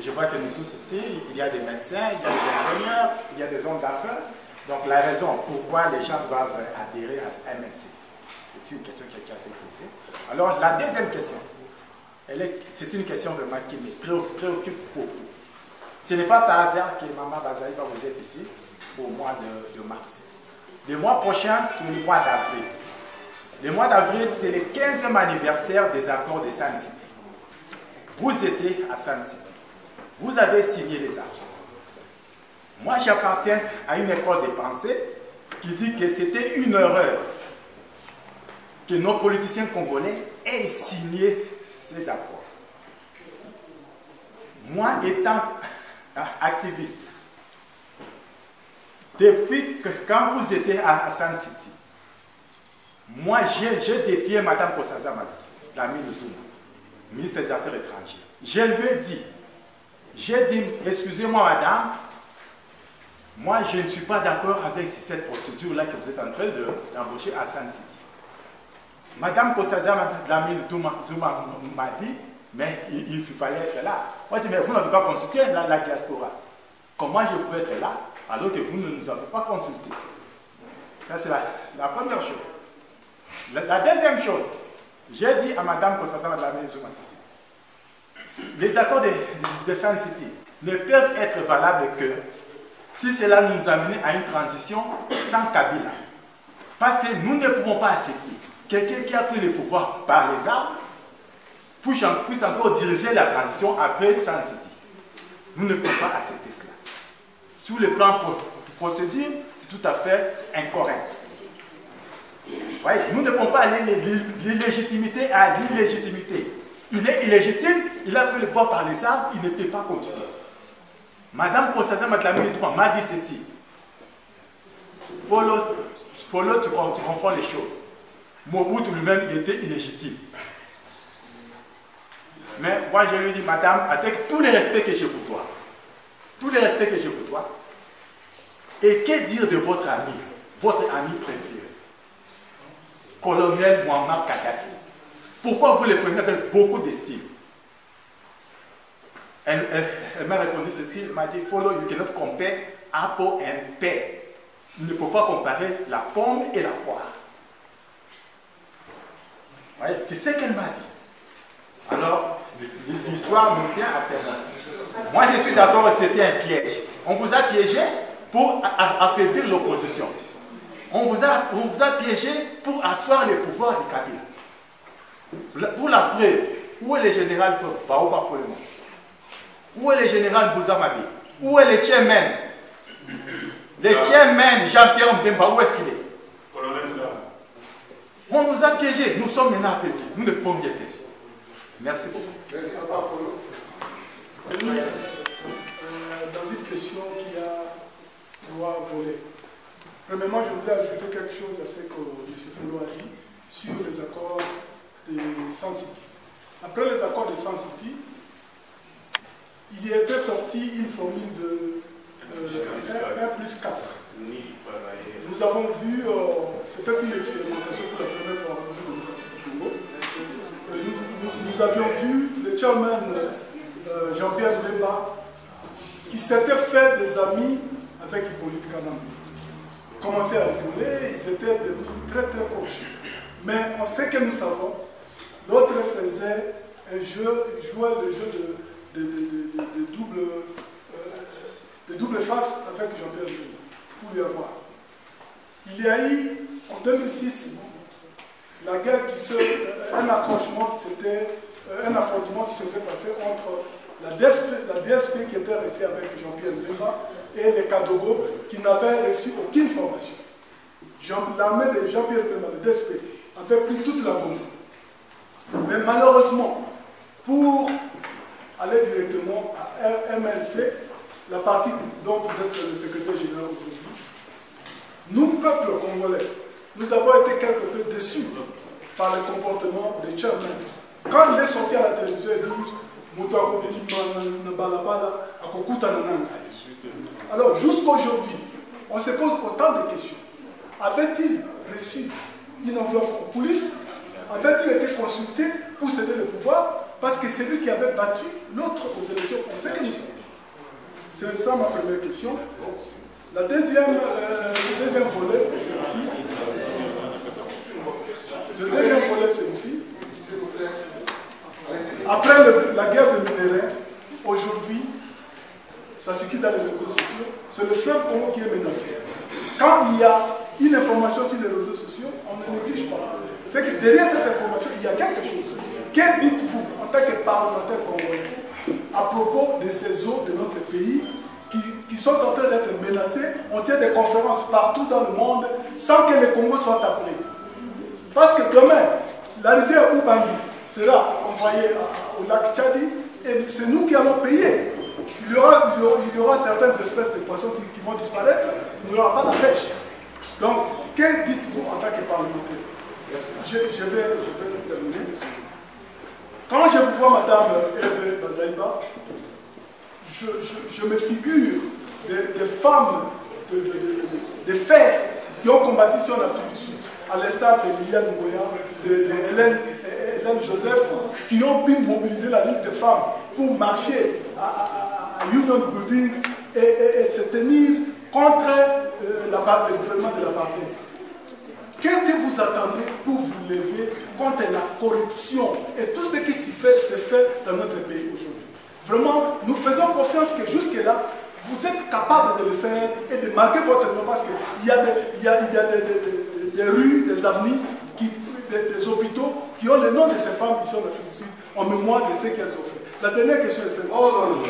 Je vois que nous tous ici, il y a des médecins, il y a des ingénieurs, il y a des hommes d'affaires. Donc la raison pourquoi les doivent adhérer à MLC, c'est une question qui a été posée. Alors la deuxième question, c'est une question vraiment qui me préoccupe beaucoup. Ce n'est pas par hasard que Maman Bazaï va vous être ici au mois de, mars. Le mois prochain, c'est le mois d'avril. Le mois d'avril, c'est le 15e anniversaire des accords de Sun City. Vous étiez à Sun City. Vous avez signé les accords. Moi, j'appartiens à une école de pensée qui dit que c'était une erreur que nos politiciens congolais aient signé ces accords. Moi, étant activiste, depuis que quand vous étiez à, Sun City, moi j'ai défié Mme Dlamini Zuma, ministre des Affaires étrangères. Je lui ai dit, j'ai dit, excusez-moi madame, moi je ne suis pas d'accord avec cette procédure-là que vous êtes en train d'embaucher à Sun City. Madame Kosaza Dlamini Zuma m'a dit, mais il, fallait être là. Moi je dis, mais vous n'avez pas consulté la, diaspora. Comment je pouvais être là alors que vous ne nous avez pas consultés. Ça, c'est la, première chose. La, deuxième chose, j'ai dit à Mme Kossassa de la maison les accords de, de, Sun City ne peuvent être valables que si cela nous amène à une transition sans Kabila. Parce que nous ne pouvons pas accepter quelqu'un qui a pris le pouvoir par les armes puisse, encore diriger la transition après Sun City. Nous ne pouvons pas accepter cela. Sur le plan pro- procédure, c'est tout à fait incorrect. Nous ne pouvons pas aller l'illégitimité à l'illégitimité. Il est illégitime, il a pu le voir par les arbres, il ne peut pas continuer. Madame Constantin Matlamini m'a dit ceci. Follow, follow tu, confonds les choses. Mobutu lui-même, était illégitime. Mais moi, je lui dis, madame, avec tout le respect que je vous dois, tout le respect que je vous dois, et que dire de votre ami, votre ami préféré, colonel Muammar Kadhafi? Pourquoi vous le prenez avec beaucoup d'estime? Elle, m'a répondu ceci, elle m'a dit, follow, you cannot compare apple and pear. Il ne faut pas comparer la pomme et la poire. C'est ce qu'elle m'a dit. Alors, l'histoire nous tient à témoin. Moi, je suis d'accord c'était un piège. On vous a piégé pour affaiblir l'opposition. On vous, a, on vous a piégé pour asseoir le pouvoir du Kabila. La- Pour la preuve, où est le général le moment Où est le général Bouzamabi Où est le chairman? Le chairman Jean-Pierre Mbemba, où est-ce qu'il est? On nous a piégés, nous sommes maintenant affaiblis. Nous ne pouvons rien faire. Merci beaucoup. Merci, Papa Folo. Oui, euh, dans une question qui a droit volé. Premièrement, je voudrais ajouter quelque chose à ce que M. Folo a dit sur les accords de San City. Après les accords de San City, il y était sorti une formule de euh, 1 plus 4. Nous avons vu, euh, c'était une expérimentation pour la première fois en. Euh, Nous, nous- avions vu le chairman euh, Jean-Pierre Bemba qui s'était fait des amis avec Hippolyte Kanambe. Ils commençaient à rigoler, ils étaient devenus très très proches. Mais on sait que nous savons, l'autre faisait un jeu, jouait le jeu de, de- double, euh, de double face avec Jean-Pierre Bemba. Vous pouvez avoir. Il y a eu en 2006 la guerre qui se, euh, un accrochement qui euh, un affrontement qui s'était passé entre la DSP, la DSP qui était restée avec Jean-Pierre Bemba et les Kadogo qui n'avaient reçu aucune formation. L'armée de Jean-Pierre Bemba, le DSP, avait pris toute la bombe. Mais malheureusement, pour aller directement à MLC, la partie dont vous êtes le secrétaire général aujourd'hui, nous, peuple congolais, nous avons été quelque peu déçus par le comportement de Chairman. Quand il est sorti à la télévision et dit na balabala. Alors, jusqu'aujourd'hui, on se pose autant de questions. Avait-il reçu une enveloppe en police? Avait-il été consulté pour céder le pouvoir? Parce que c'est lui qui avait battu l'autre aux élections. On sait que nous sommes. C'est ça ma première question. La deuxième, euh, le deuxième volet, c'est aussi. Le deuxième volet, c'est aussi. Après la guerre de minerais, aujourd'hui, ça circule dans les réseaux sociaux, c'est le fleuve Congo qui est menacé. Quand il y a une information sur les réseaux sociaux, on ne néglige pas. C'est que derrière cette information, il y a quelque chose. Que dites-vous en tant que parlementaire congolais à propos de ces eaux de notre pays qui, qui sont en train d'être menacées? On tient des conférences partout dans le monde sans que le Congo soit appelé. Parce que demain, la rivière Ubangi sera envoyée à- au lac Tchadi et c'est nous qui allons payer. Il y, aura, il, y aura, il y aura certaines espèces de poissons qui, qui vont disparaître, il n'y aura pas la pêche. Donc, que dites-vous en tant que parlementaire? Je, je vais, je vais terminer. Quand je vous vois, Madame Eve Bazaïba, je, me figure des, des femmes de, de, de, de- de fer qui ont combattu sur l'Afrique du Sud, à l'instar de Liliane Ngoya, de, Hélène, Joseph, qui ont pu mobiliser la Ligue des femmes pour marcher à, à- à- Union Building et, se tenir contre euh, le gouvernement de l'apartheid. Qu'est-ce que vous attendez pour vous lever contre la corruption et tout ce qui s'y fait, se fait dans notre pays aujourd'hui Vraiment, nous faisons confiance que jusque-là, vous êtes capable de le faire et de marquer votre nom parce qu'il y a, des, rues, des avenues, qui, des, hôpitaux qui ont le nom de ces femmes en Afrique du Sud en mémoire de ce qu'elles ont fait. La dernière question est celle-ci. Oh non, non.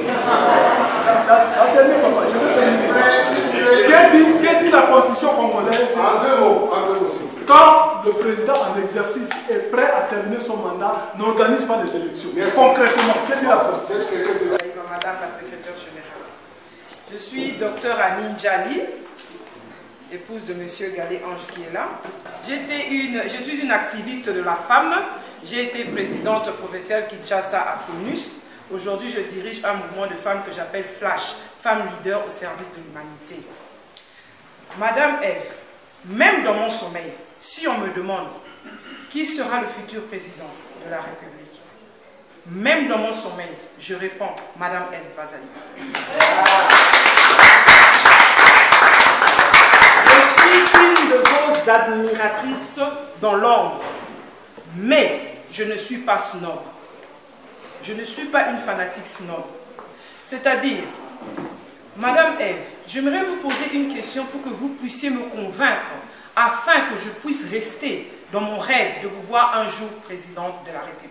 La, la- la dernière, papa, je vais terminer. Qu'est dit, dit la constitution congolaise? En deux mots, en deux mots, s'il vous plaît. Quand le président en exercice est prêt à terminer son mandat, n'organise pas les élections. Concrètement, qu'est dit la constitution? Madame la secrétaire générale. Je suis docteur Annie Djali, épouse de Monsieur Galé Ange qui est là. J'étais une, je suis une activiste de la femme. J'ai été présidente provinciale Kinshasa à FONUS. Aujourd'hui, je dirige un mouvement de femmes que j'appelle Flash, Femmes Leaders au service de l'humanité. Madame Eve, même dans mon sommeil, si on me demande qui sera le futur président de la République, même dans mon sommeil, je réponds Madame Eve Bazali. Je suis une de vos admiratrices dans l'ombre, mais je ne suis pas snob. Je ne suis pas une fanatique snob. C'est-à-dire, Madame Eve, j'aimerais vous poser une question pour que vous puissiez me convaincre afin que je puisse rester dans mon rêve de vous voir un jour présidente de la République.